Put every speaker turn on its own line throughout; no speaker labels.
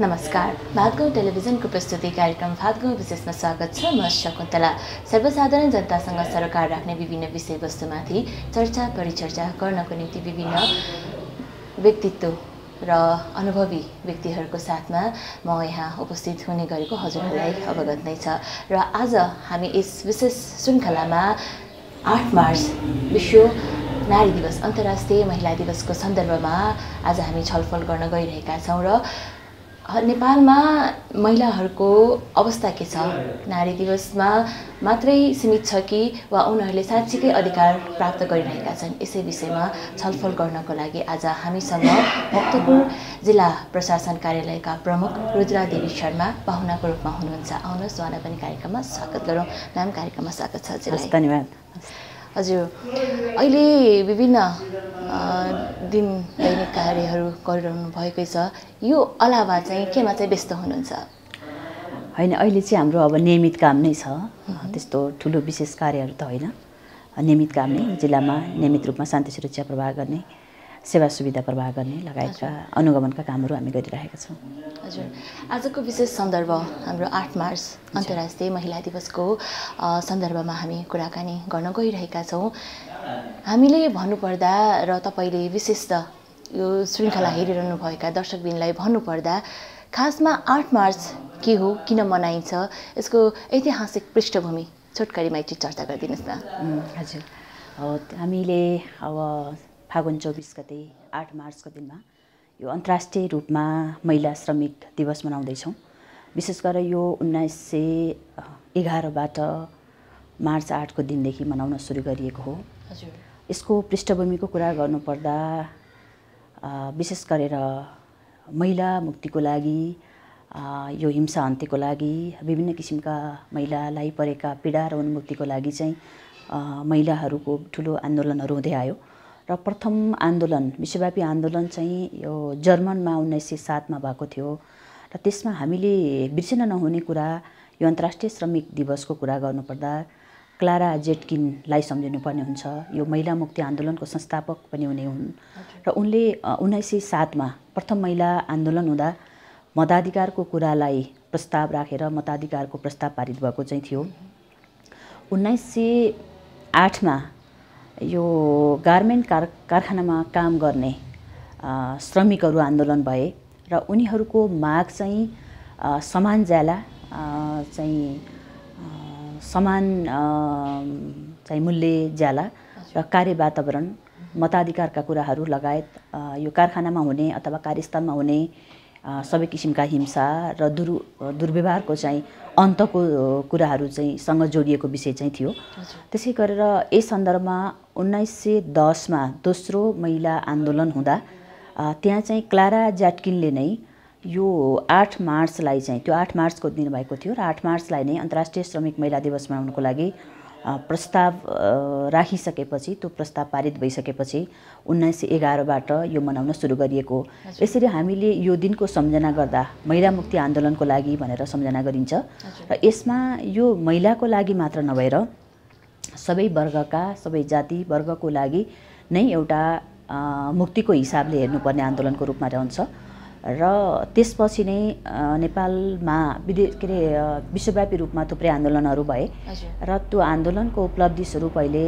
नमस्कार। भातगाउँ टेलिभिजनको प्रस्तुति कार्यक्रम भातगाउँ विशेषमा स्वागत छ। म शकुन्तला सर्वसाधारण जनतासँग सरोकार राख्ने विभिन्न विषयवस्तुमाथि चर्चा परिचर्चा गर्नको निम्ति विभिन्न व्यक्तित्व र अनुभवी व्यक्तिहरूको साथमा म यहाँ उपस्थित हुने गरेको हजुरहरूलाई अवगत नै छ। र आज हामी यस विशेष श्रृङ्खलामा आठ मार्च विश्व नारी दिवस अन्तर्राष्ट्रिय महिला दिवसको सन्दर्भमा आज हामी छलफल गर्न गइरहेका छौँ र नेपालमा महिलाहरूको अवस्था के छ? नारी दिवसमा मात्रै सीमित छ कि वा उनीहरूले साँच्चीकै अधिकार प्राप्त गरिरहेका छन्? यसै विषयमा छलफल गर्नको लागि आज हामीसँग भक्तपुर जिल्ला प्रशासन कार्यालयका प्रमुख रुद्रा देवी शर्मा पाहुनाको रूपमा हुनुहुन्छ। आउनुहोस् उहाँलाई पनि कार्यक्रममा स्वागत गरौँ। म्याम कार्यक्रममा स्वागत छ
धन्यवाद।
हजुर। अहिले विभिन्न दिन दैनिक कार्यहरू गरिरहनु भएकै छ। यो अलावा चाहिँ केमा चाहिँ व्यस्त हुनुहुन्छ?
होइन अहिले चाहिँ हाम्रो अब नियमित काम नै छ। त्यस्तो ठुलो विशेष कार्यहरू त होइन। नियमित काम नै जिल्लामा नियमित रूपमा शान्ति सुरक्षा प्रवाह गर्ने सेवा सुविधा प्रवाह गर्ने लगायतका अनुगमनका कामहरू हामी गरिरहेका छौँ।
हजुर। आजको विशेष सन्दर्भ हाम्रो आठ मार्च अन्तर्राष्ट्रिय महिला दिवसको सन्दर्भमा हामी कुराकानी गर्न गइरहेका छौँ। हामीले भन्नुपर्दा र तपाईँले विशेष त यो श्रृङ्खला हेरिरहनुभएका दर्शकबिनलाई भन्नुपर्दा खासमा आठ मार्च के हो किन मनाइन्छ यसको ऐतिहासिक पृष्ठभूमि छोटकरीमा एकचोटि चर्चा गरिदिनुहोस् न।
हजुर। हामीले अब फागुन चौबिस गते आठ मार्चको दिनमा यो अन्तर्राष्ट्रिय रूपमा महिला श्रमिक दिवस मनाउँदैछौँ। विशेष गरेर यो उन्नाइस सय एघारबाट मार्च आठको दिनदेखि मनाउन सुरु गरिएको हो।
हजुर।
यसको पृष्ठभूमिको कुरा गर्नुपर्दा विशेष गरेर महिला मुक्तिको लागि यो हिंसा अन्त्यको लागि विभिन्न किसिमका महिलालाई परेका पीडा र उन्मुक्तिको लागि चाहिँ महिलाहरूको ठुलो आन्दोलनहरू हुँदै आयो। र प्रथम आन्दोलन विश्वव्यापी आन्दोलन चाहिँ यो जर्मनमा उन्नाइस सय सातमा भएको थियो र त्यसमा हामीले बिर्सिन नहुने कुरा यो अन्तर्राष्ट्रिय श्रमिक दिवसको कुरा गर्नुपर्दा क्लारा जेटकिनलाई सम्झिनुपर्ने हुन्छ। यो महिला मुक्ति आन्दोलनको संस्थापक पनि हुने हुन्। र उनले उन्नाइस सय सातमा प्रथम महिला आन्दोलन हुँदा मताधिकारको कुरालाई प्रस्ताव राखेर मताधिकारको प्रस्ताव पारित भएको चाहिँ थियो। उन्नाइस सय आठमा यो गार्मेन्ट कार कारखानामा काम गर्ने श्रमिकहरू आन्दोलन भए र उनीहरूको माग चाहिँ समान ज्याला चाहिँ समान चाहिँ मूल्य ज्याला र कार्य वातावरण मताधिकारका कुराहरू लगायत यो कारखानामा हुने अथवा कार्यस्थलमा हुने सबै किसिमका हिंसा र दुर् दुर्व्यवहारको चाहिँ अन्तको कुराहरू चाहिँ सँग जोडिएको विषय चाहिँ थियो। त्यसै गरेर यस सन्दर्भमा उन्नाइस सय दसमा दोस्रो महिला आन्दोलन हुँदा त्यहाँ चाहिँ क्लारा ज्याटकिनले नै यो आठ मार्चलाई चाहिँ त्यो आठ मार्चको दिन भएको थियो र आठ मार्चलाई नै अन्तर्राष्ट्रिय श्रमिक महिला दिवस मनाउनको लागि प्रस्ताव राखिसकेपछि त्यो प्रस्ताव पारित भइसकेपछि उन्नाइस सय एघारबाट यो मनाउन सुरु गरिएको यसरी हामीले यो दिनको सम्झना गर्दा महिला मुक्ति आन्दोलनको लागि भनेर सम्झना गरिन्छ। र यसमा यो महिलाको लागि मात्र नभएर सबै वर्गका सबै जाति वर्गको लागि नै एउटा मुक्तिको हिसाबले हेर्नुपर्ने आन्दोलनको रूपमा रहन्छ। र त्यसपछि नै नेपालमा विदेश के अरे विश्वव्यापी रूपमा थुप्रै आन्दोलनहरू भए। र त्यो आन्दोलनको उपलब्धि स्वरूप अहिले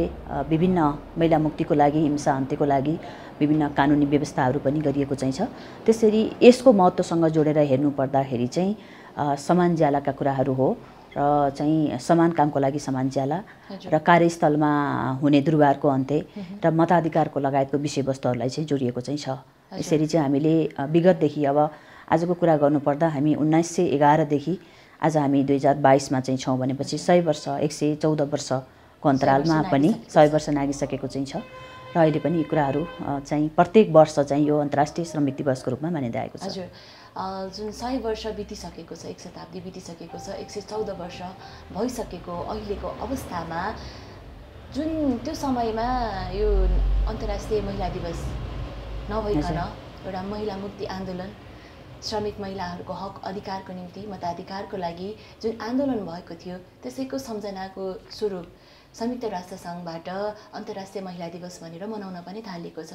विभिन्न महिला मुक्तिको लागि हिंसा अन्त्यको लागि विभिन्न कानुनी व्यवस्थाहरू पनि गरिएको चाहिँ छ। त्यसरी यसको महत्त्वसँग जोडेर हेर्नुपर्दाखेरि चाहिँ समान ज्यालाका कुराहरू हो। र चाहिँ समान कामको लागि समान ज्याला र कार्यस्थलमा हुने दुर्व्यवहारको अन्त्य र मताधिकारको लगायतको विषयवस्तुहरूलाई चाहिँ जोडिएको चाहिँ छ। यसरी चाहिँ हामीले विगतदेखि अब आजको कुरा गर्नुपर्दा हामी उन्नाइस सय एघारदेखि आज हामी दुई हजार बाइसमा चाहिँ छौँ भनेपछि सय वर्ष एक सय चौध वर्षको अन्तरालमा पनि सय वर्ष नागिसकेको चाहिँ छ। र अहिले पनि यी कुराहरू चाहिँ प्रत्येक वर्ष चाहिँ यो अन्तर्राष्ट्रिय श्रमिक दिवसको रूपमा मानिँदै आएको छ।
हजुर। जुन सय वर्ष बितिसकेको छ एक शताब्दी बितिसकेको छ एक सय चौध वर्ष भइसकेको अहिलेको अवस्थामा जुन त्यो समयमा यो अन्तर्राष्ट्रिय महिला दिवस नभइकन एउटा महिला मुक्ति आन्दोलन श्रमिक महिलाहरूको हक अधिकारको निम्ति मताधिकारको लागि जुन आन्दोलन भएको थियो त्यसैको सम्झनाको स्वरूप संयुक्त राष्ट्र सङ्घबाट अन्तर्राष्ट्रिय महिला दिवस भनेर मनाउन पनि थालिएको छ।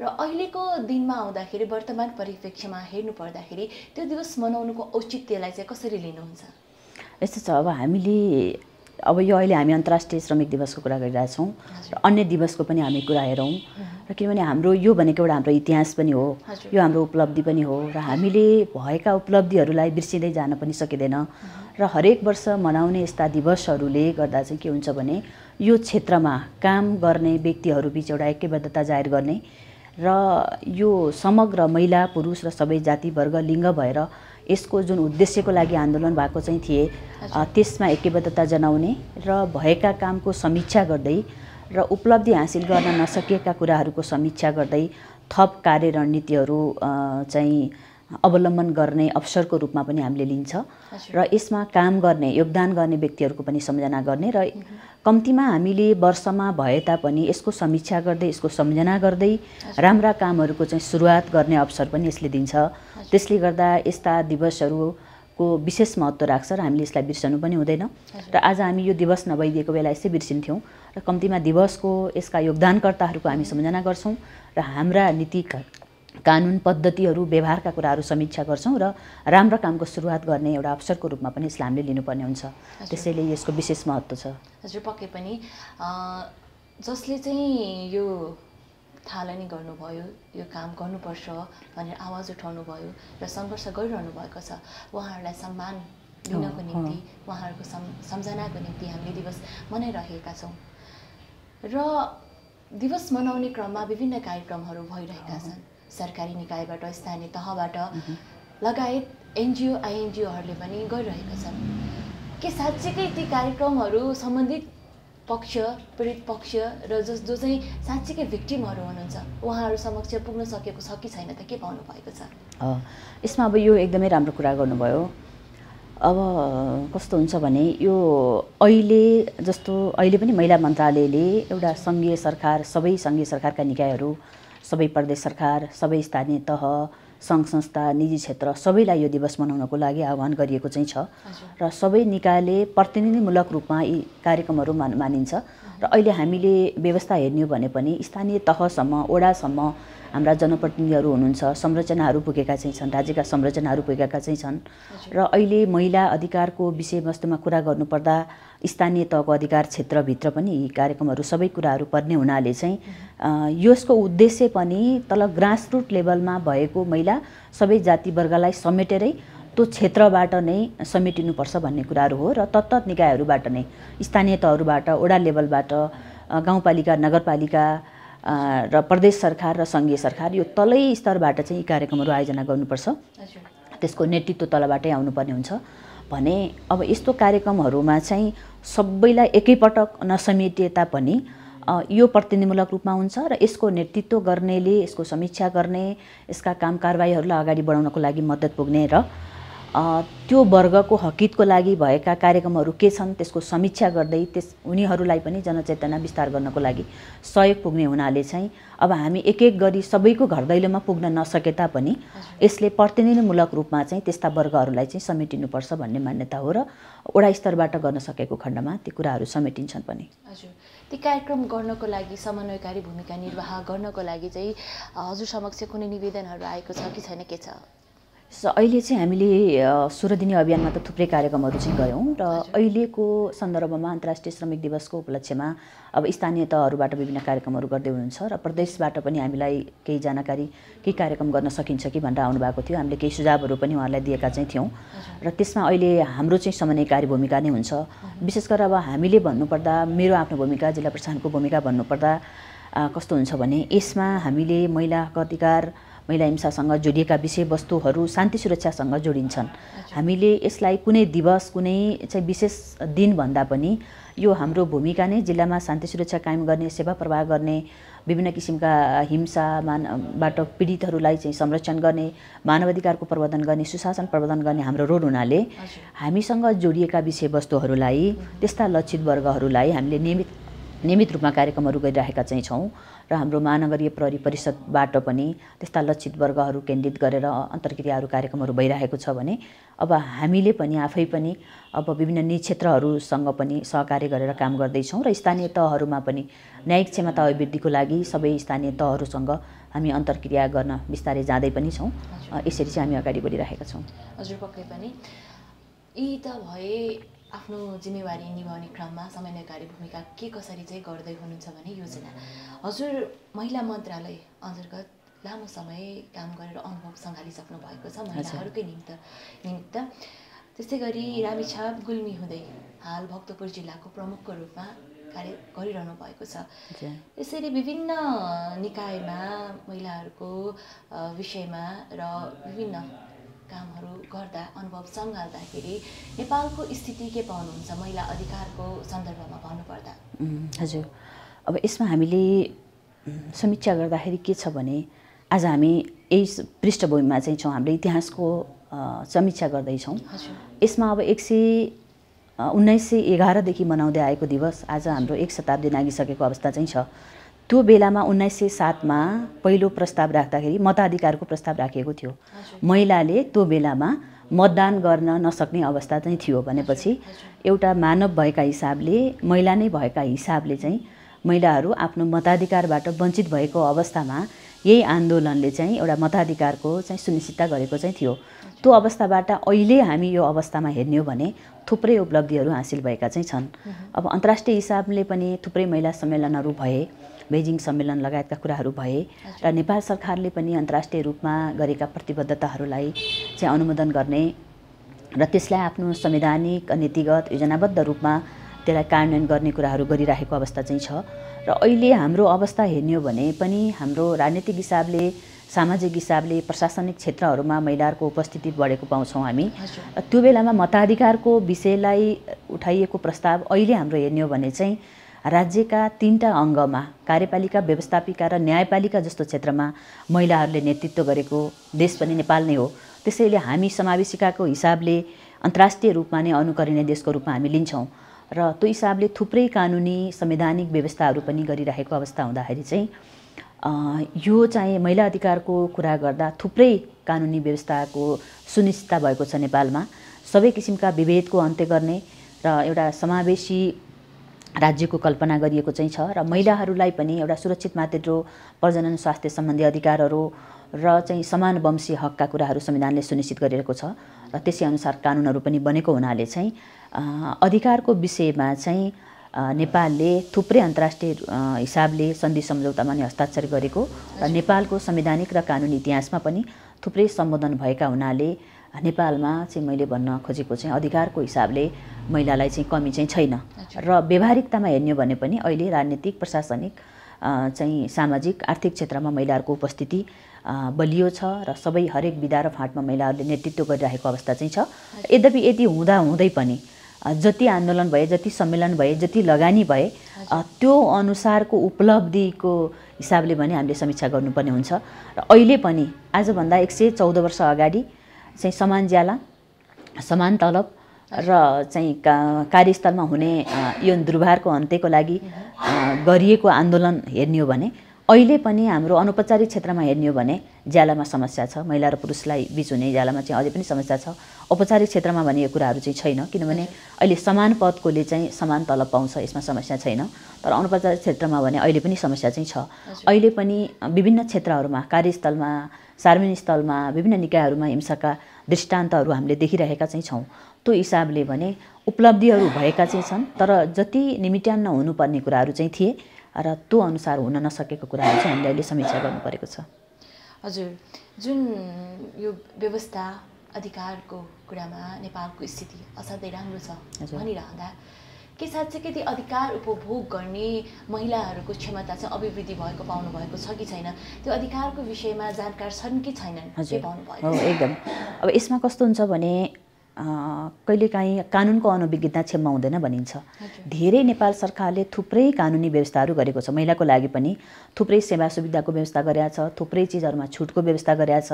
र अहिलेको दिनमा आउँदाखेरि वर्तमान परिप्रेक्ष्यमा हेर्नु पर्दाखेरि त्यो दिवस मनाउनुको औचित्यलाई चाहिँ कसरी लिनुहुन्छ?
यस्तो छ अब हामीले अब यो अहिले हामी अन्तर्राष्ट्रिय श्रमिक दिवसको कुरा गरिरहेछौँ। र अन्य दिवसको पनि हामी कुरा हेरौँ। र किनभने हाम्रो यो भनेको एउटा हाम्रो इतिहास पनि हो। यो हाम्रो उपलब्धि पनि हो। र हामीले भएका उपलब्धिहरूलाई बिर्सिँदै जान पनि सकिँदैन। र हरेक वर्ष मनाउने यस्ता दिवसहरूले गर्दा चाहिँ के हुन्छ भने यो क्षेत्रमा काम गर्ने व्यक्तिहरूबिच एउटा ऐक्यबद्धता जाहेर गर्ने र यो समग्र महिला पुरुष र सबै जाति वर्ग लिङ्ग भएर यसको जुन उद्देश्यको लागि आन्दोलन भएको चाहिँ थिए त्यसमा ऐक्यबद्धता जनाउने र भएका कामको समीक्षा गर्दै र उपलब्धि हासिल गर्न नसकेका कुराहरूको समीक्षा गर्दै थप कार्य रणनीतिहरू चाहिँ अवलम्बन गर्ने अवसरको रूपमा पनि हामीले लिन्छ। र यसमा काम गर्ने योगदान गर्ने व्यक्तिहरूको पनि सम्झना गर्ने र कम्तीमा हामीले वर्षमा भए तापनि यसको समीक्षा गर्दै यसको सम्झना गर्दै राम्रा कामहरूको चाहिँ सुरुवात गर्ने अवसर पनि यसले दिन्छ। त्यसले गर्दा यस्ता दिवसहरूको विशेष महत्त्व राख्छ र हामीले यसलाई बिर्सनु पनि हुँदैन। र आज हामी यो दिवस नभइदिएको बेला यसै बिर्सिन्थ्यौँ र कम्तीमा दिवसको यसका योगदानकर्ताहरूको हामी सम्झना गर्छौँ र हाम्रा नीति कानुन पद्धतिहरू व्यवहारका कुराहरू समीक्षा गर्छौँ र राम्रो कामको सुरुवात गर्ने एउटा अवसरको रूपमा पनि यसलाई हामीले लिनुपर्ने हुन्छ। त्यसैले यसको विशेष महत्त्व छ।
हजुर पक्कै पनि। जसले चाहिँ यो थालनी गर्नुभयो यो काम गर्नुपर्छ भनेर आवाज उठाउनु भयो र सङ्घर्ष गरिरहनु भएको छ उहाँहरूलाई सम्मान दिनको निम्ति उहाँहरूको सम् सम्झनाको निम्ति हामीले दिवस मनाइरहेका छौँ। र दिवस मनाउने क्रममा विभिन्न कार्यक्रमहरू भइरहेका छन्। सरकारी निकायबाट स्थानीय तहबाट लगायत एनजिओ आइएनजिओहरूले पनि गरिरहेका छन्। के साँच्चीकै ती कार्यक्रमहरू सम्बन्धित पक्ष पीडित पक्ष र जस जो चाहिँ साँच्चीकै भिक्टिमहरू हुनुहुन्छ उहाँहरू समक्ष पुग्न सकेको छ कि छैन त के पाउनु भएको छ
यसमा अब यो एकदमै राम्रो कुरा गर्नुभयो। अब कस्तो हुन्छ भने यो अहिले जस्तो अहिले पनि महिला मन्त्रालयले एउटा सङ्घीय सरकार सबै सङ्घीय सरकारका निकायहरू सबै प्रदेश सरकार सबै स्थानीय तह सङ्घ संस्था निजी क्षेत्र सबैलाई यो दिवस मनाउनको लागि आह्वान गरिएको चाहिँ छ। र सबै निकायले प्रतिनिधिमूलक रूपमा यी कार्यक्रमहरू मान मानिन्छ। र अहिले हामीले व्यवस्था हेर्ने हो भने पनि स्थानीय तहसम्म ओडासम्म हाम्रा जनप्रतिनिधिहरू हुनुहुन्छ संरचनाहरू पुगेका चाहिँ छन् राज्यका संरचनाहरू पुगेका चाहिँ छन्। र अहिले महिला अधिकारको विषयवस्तुमा कुरा गर्नुपर्दा स्थानीय तहको अधिकार क्षेत्रभित्र पनि यी कार्यक्रमहरू सबै कुराहरू पर्ने हुनाले चाहिँ यसको उद्देश्य पनि तल ग्रासरुट लेभलमा भएको महिला सबै जाति वर्गलाई समेटेरै त्यो क्षेत्रबाट नै समेटिनुपर्छ भन्ने कुराहरू हो र तत्त निकायहरूबाट नै स्थानीय तहहरूबाट वडा लेभलबाट गाउँपालिका नगरपालिका र प्रदेश सरकार र सङ्घीय सरकार यो तलै स्तरबाट चाहिँ यी कार्यक्रमहरू आयोजना गर्नुपर्छ। त्यसको नेतृत्व तलबाटै आउनुपर्ने हुन्छ। भने अब यस्तो कार्यक्रमहरूमा चाहिँ सबैलाई एकैपटक नसमेटिए तापनि यो प्रतिनिधिमूलक रूपमा हुन्छ र यसको नेतृत्व गर्नेले यसको समीक्षा गर्ने यसका काम कारवाहीहरूलाई अगाडि बढाउनको लागि मद्दत पुग्ने र त्यो वर्गको हकितको लागि भएका कार्यक्रमहरू के छन् त्यसको समीक्षा गर्दै त्यस उनीहरूलाई पनि जनचेतना विस्तार गर्नको लागि सहयोग पुग्ने हुनाले चाहिँ अब हामी एक एक गरी सबैको घर दैलोमा पुग्न नसके तापनि यसले प्रतिनिधिमूलक रूपमा चाहिँ त्यस्ता वर्गहरूलाई चाहिँ समेटिनुपर्छ भन्ने मान्यता हो र वडा स्तरबाट गर्न सकेको खण्डमा ती कुराहरू समेटिन्छन् पनि।
हजुर। ती कार्यक्रम गर्नको लागि समन्वयकारी भूमिका निर्वाह गर्नको लागि चाहिँ हजुर समक्ष कुनै निवेदनहरू आएको छ कि छैन के छ?
स अहिले चाहिँ हामीले सोह्र दिने अभियानमा त थुप्रै कार्यक्रमहरू चाहिँ गऱ्यौँ र अहिलेको सन्दर्भमा अन्तर्राष्ट्रिय श्रमिक दिवसको उपलक्ष्यमा अब स्थानीय तहहरूबाट विभिन्न कार्यक्रमहरू गर्दै हुनुहुन्छ र प्रदेशबाट पनि हामीलाई केही जानकारी केही कार्यक्रम गर्न सकिन्छ कि भनेर आउनुभएको थियो। हामीले केही सुझावहरू पनि उहाँहरूलाई दिएका चाहिँ थियौँ। र त्यसमा अहिले हाम्रो चाहिँ समन्वयकारी भूमिका नै हुन्छ। विशेष गरेर अब हामीले भन्नुपर्दा मेरो आफ्नो भूमिका जिल्ला प्रशासनको भूमिका भन्नुपर्दा कस्तो हुन्छ भने यसमा हामीले महिला अधिकार महिला हिंसासँग जोडिएका विषयवस्तुहरू शान्ति सुरक्षासँग जोडिन्छन्। हामीले यसलाई कुनै दिवस कुनै चाहिँ विशेष दिन भन्दा पनि यो हाम्रो भूमिका नै जिल्लामा शान्ति सुरक्षा कायम गर्ने सेवा प्रवाह गर्ने विभिन्न किसिमका हिंसा मानबाट पीडितहरूलाई चाहिँ संरक्षण गर्ने मानवाधिकारको प्रवर्धन गर्ने सुशासन प्रवर्धन गर्ने हाम्रो रोल हुनाले हामीसँग जोडिएका विषयवस्तुहरूलाई त्यस्ता लक्षित वर्गहरूलाई हामीले नियमित नियमित रूपमा कार्यक्रमहरू गरिरहेका चाहिँ छौँ र हाम्रो महानगरीय प्रहरी परिषदबाट पनि त्यस्ता लक्षित वर्गहरू केन्द्रित गरेर अन्तर्क्रियाहरू कार्यक्रमहरू भइरहेको छ भने अब हामीले पनि आफै पनि अब विभिन्न निज क्षेत्रहरूसँग पनि सहकार्य गरेर काम गर्दैछौँ र स्थानीय तहहरूमा पनि न्यायिक क्षमता अभिवृद्धिको लागि सबै स्थानीय तहहरूसँग हामी अन्तर्क्रिया गर्न बिस्तारै जाँदै पनि छौँ। यसरी चाहिँ हामी अगाडि बढिरहेका छौँ।
हजुर पक्कै पनि। यी त भए आफ्नो जिम्मेवारी निभाउने क्रममा समन्वयकारी भूमिका के कसरी चाहिँ गर्दै हुनुहुन्छ भने योजना हजुर महिला मन्त्रालय अन्तर्गत लामो समय काम गरेर अनुभव सङ्घालिसक्नु भएको छ महिलाहरूकै निमित्त निमित्त त्यस्तै गरी रामेछाप गुल्मी हुँदै हाल भक्तपुर जिल्लाको प्रमुखको रूपमा कार्य गरिरहनु भएको छ। यसरी विभिन्न निकायमा महिलाहरूको विषयमा र विभिन्न कामहरू गर्दा अनुभव सँगाल्दाखेरि नेपालको स्थिति के पाउनुहुन्छ महिला अधिकारको सन्दर्भमा भन्नुपर्दा।
हजुर। अब यसमा हामीले समीक्षा गर्दाखेरि के छ भने आज हामी यही पृष्ठभूमिमा चाहिँ छौँ हाम्रो इतिहासको समीक्षा गर्दैछौँ। यसमा अब एक सय उन्नाइस सय एघारदेखि मनाउँदै आएको दिवस आज हाम्रो एक शताब्दी नागिसकेको अवस्था चाहिँ छ। त्यो बेलामा उन्नाइस सय सातमा पहिलो प्रस्ताव राख्दाखेरि मताधिकारको प्रस्ताव राखिएको थियो। महिलाले त्यो बेलामा मतदान गर्न नसक्ने अवस्था चाहिँ थियो भनेपछि एउटा मानव भएका हिसाबले महिला नै भएका हिसाबले चाहिँ महिलाहरू आफ्नो मताधिकारबाट वञ्चित भएको अवस्थामा यही आन्दोलनले चाहिँ एउटा मताधिकारको चाहिँ सुनिश्चितता गरेको चाहिँ थियो। त्यो अवस्थाबाट अहिले हामी यो अवस्थामा हेर्ने हो भने थुप्रै उपलब्धिहरू हासिल भएका चाहिँ छन्। अब अन्तर्राष्ट्रिय हिसाबले पनि थुप्रै महिला सम्मेलनहरू भए बेजिङ सम्मेलन लगायतका कुराहरू भए र नेपाल सरकारले पनि अन्तर्राष्ट्रिय रूपमा गरेका प्रतिबद्धताहरूलाई चाहिँ अनुमोदन गर्ने र त्यसलाई आफ्नो संवैधानिक नीतिगत योजनाबद्ध रूपमा त्यसलाई कार्यान्वयन गर्ने कुराहरू गरिरहेको अवस्था चाहिँ छ र अहिले हाम्रो अवस्था हेर्ने हो भने पनि हाम्रो राजनीतिक हिसाबले सामाजिक हिसाबले प्रशासनिक क्षेत्रहरूमा महिलाहरूको उपस्थिति बढेको पाउँछौँ हामी। त्यो बेलामा मताधिकारको विषयलाई उठाइएको प्रस्ताव अहिले हाम्रो हेर्ने हो भने चाहिँ राज्यका तिनवटा अङ्गमा कार्यपालिका व्यवस्थापिका र न्यायपालिका जस्तो क्षेत्रमा महिलाहरूले नेतृत्व गरेको देश पनि नेपाल नै हो। त्यसैले हामी समावेशिकाको हिसाबले अन्तर्राष्ट्रिय रूपमा नै अनुकरणीय देशको रूपमा हामी लिन्छौँ र त्यो हिसाबले थुप्रै कानुनी संवैधानिक व्यवस्थाहरू पनि गरिरहेको अवस्था हुँदाखेरि चाहिँ यो चाहिँ महिला अधिकारको कुरा गर्दा थुप्रै कानुनी व्यवस्थाको सुनिश्चितता भएको छ नेपालमा। सबै किसिमका विभेदको अन्त्य गर्ने र एउटा समावेशी राज्यको कल्पना गरिएको चाहिँ छ र महिलाहरूलाई पनि एउटा सुरक्षित मातृत्व प्रजनन स्वास्थ्य सम्बन्धी अधिकारहरू र चाहिँ समान वंशी हकका कुराहरू संविधानले सुनिश्चित गरिरहेको छ र त्यसै अनुसार कानुनहरू पनि बनेको हुनाले चाहिँ अधिकारको विषयमा चाहिँ नेपालले थुप्रै अन्तर्राष्ट्रिय हिसाबले सन्धि सम्झौतामा नि हस्ताक्षर गरेको र नेपालको संवैधानिक र कानुनी इतिहासमा पनि थुप्रै सम्बोधन भएका हुनाले नेपालमा चाहिँ मैले भन्न खोजेको चाहिँ अधिकारको हिसाबले महिलालाई चाहिँ कमी चाहिँ छैन। र व्यवहारिकतामा हेर्ने हो भने पनि अहिले राजनीतिक प्रशासनिक चाहिँ सामाजिक आर्थिक क्षेत्रमा महिलाहरूको उपस्थिति बलियो छ र सबै हरेक विधा र फाँटमा महिलाहरूले नेतृत्व गरिरहेको अवस्था चाहिँ छ। यद्यपि यति हुँदा हुँदै पनि जति आन्दोलन भए जति सम्मेलन भए जति लगानी भए त्यो अनुसारको उपलब्धिको हिसाबले भने हामीले समीक्षा गर्नुपर्ने हुन्छ। र अहिले पनि आजभन्दा एक सय चौध वर्ष अगाडि चाहिँ समान ज्याला समान तलब र चाहिँ का कार्यस्थलमा हुने यो दुर्भारको अन्त्यको लागि गरिएको आन्दोलन हेर्ने हो भने अहिले पनि हाम्रो अनौपचारिक क्षेत्रमा हेर्ने हो भने ज्यालामा समस्या छ महिला र पुरुषलाई बिच हुने ज्यालामा चाहिँ अझै पनि समस्या छ। औपचारिक क्षेत्रमा भने यो कुराहरू चाहिँ छैन किनभने अहिले समान पदकोले चाहिँ समान तलब पाउँछ यसमा समस्या छैन। तर अनौपचारिक क्षेत्रमा भने अहिले पनि समस्या चाहिँ छ। अहिले पनि विभिन्न क्षेत्रहरूमा कार्यस्थलमा सार्वजनिक स्थलमा विभिन्न निकायहरूमा हिंसाका दृष्टान्तहरू हामीले देखिरहेका चाहिँ छौँ। त्यो हिसाबले भने उपलब्धिहरू भएका चाहिँ छन् तर जति निमिट्यान्न हुनुपर्ने कुराहरू चाहिँ थिए र त्यो अनुसार हुन नसकेको कुराहरू चाहिँ हामीले अहिले समीक्षा गर्नु परेको छ।
हजुर जुन यो व्यवस्था अधिकारको कुरामा नेपालको स्थिति असाध्यै राम्रो छ भनिरहँदा के साँच्चै अधिकार उपभोग गर्ने महिलाहरूको क्षमता चाहिँ अभिवृद्धि भएको पाउनु भएको छ कि छैन? त्यो अधिकारको विषयमा जानकार छन् कि छैनन्?
हो एकदम। अब यसमा कस्तो हुन्छ भने कहिलेकाहीँ कानुनको अनुविज्ञता क्षममा हुँदैन भनिन्छ। धेरै नेपाल सरकारले थुप्रै कानुनी व्यवस्थाहरू गरेको छ। महिलाको लागि पनि थुप्रै सेवा सुविधाको व्यवस्था गरेका छ थुप्रै चिजहरूमा छुटको व्यवस्था गरेका छ।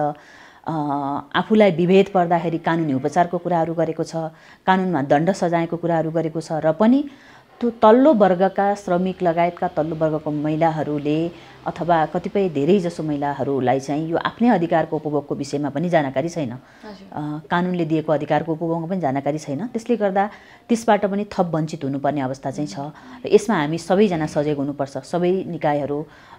आफूलाई विभेद पर्दाखेरि कानुनी उपचारको कुराहरू गरेको छ कानुनमा दण्ड सजायको कुराहरू गरेको छ र पनि त्यो तल्लो वर्गका श्रमिक लगायतका तल्लो वर्गको महिलाहरूले अथवा कतिपय धेरै जसो महिलाहरूलाई चाहिँ यो आफ्नै अधिकारको उपभोगको विषयमा पनि जानकारी छैन। कानुनले दिएको अधिकारको उपभोगमा पनि जानकारी छैन। त्यसले गर्दा त्यसबाट पनि थप वञ्चित हुनुपर्ने अवस्था चाहिँ छ। र यसमा हामी सबैजना सजग हुनुपर्छ। सबै निकायहरू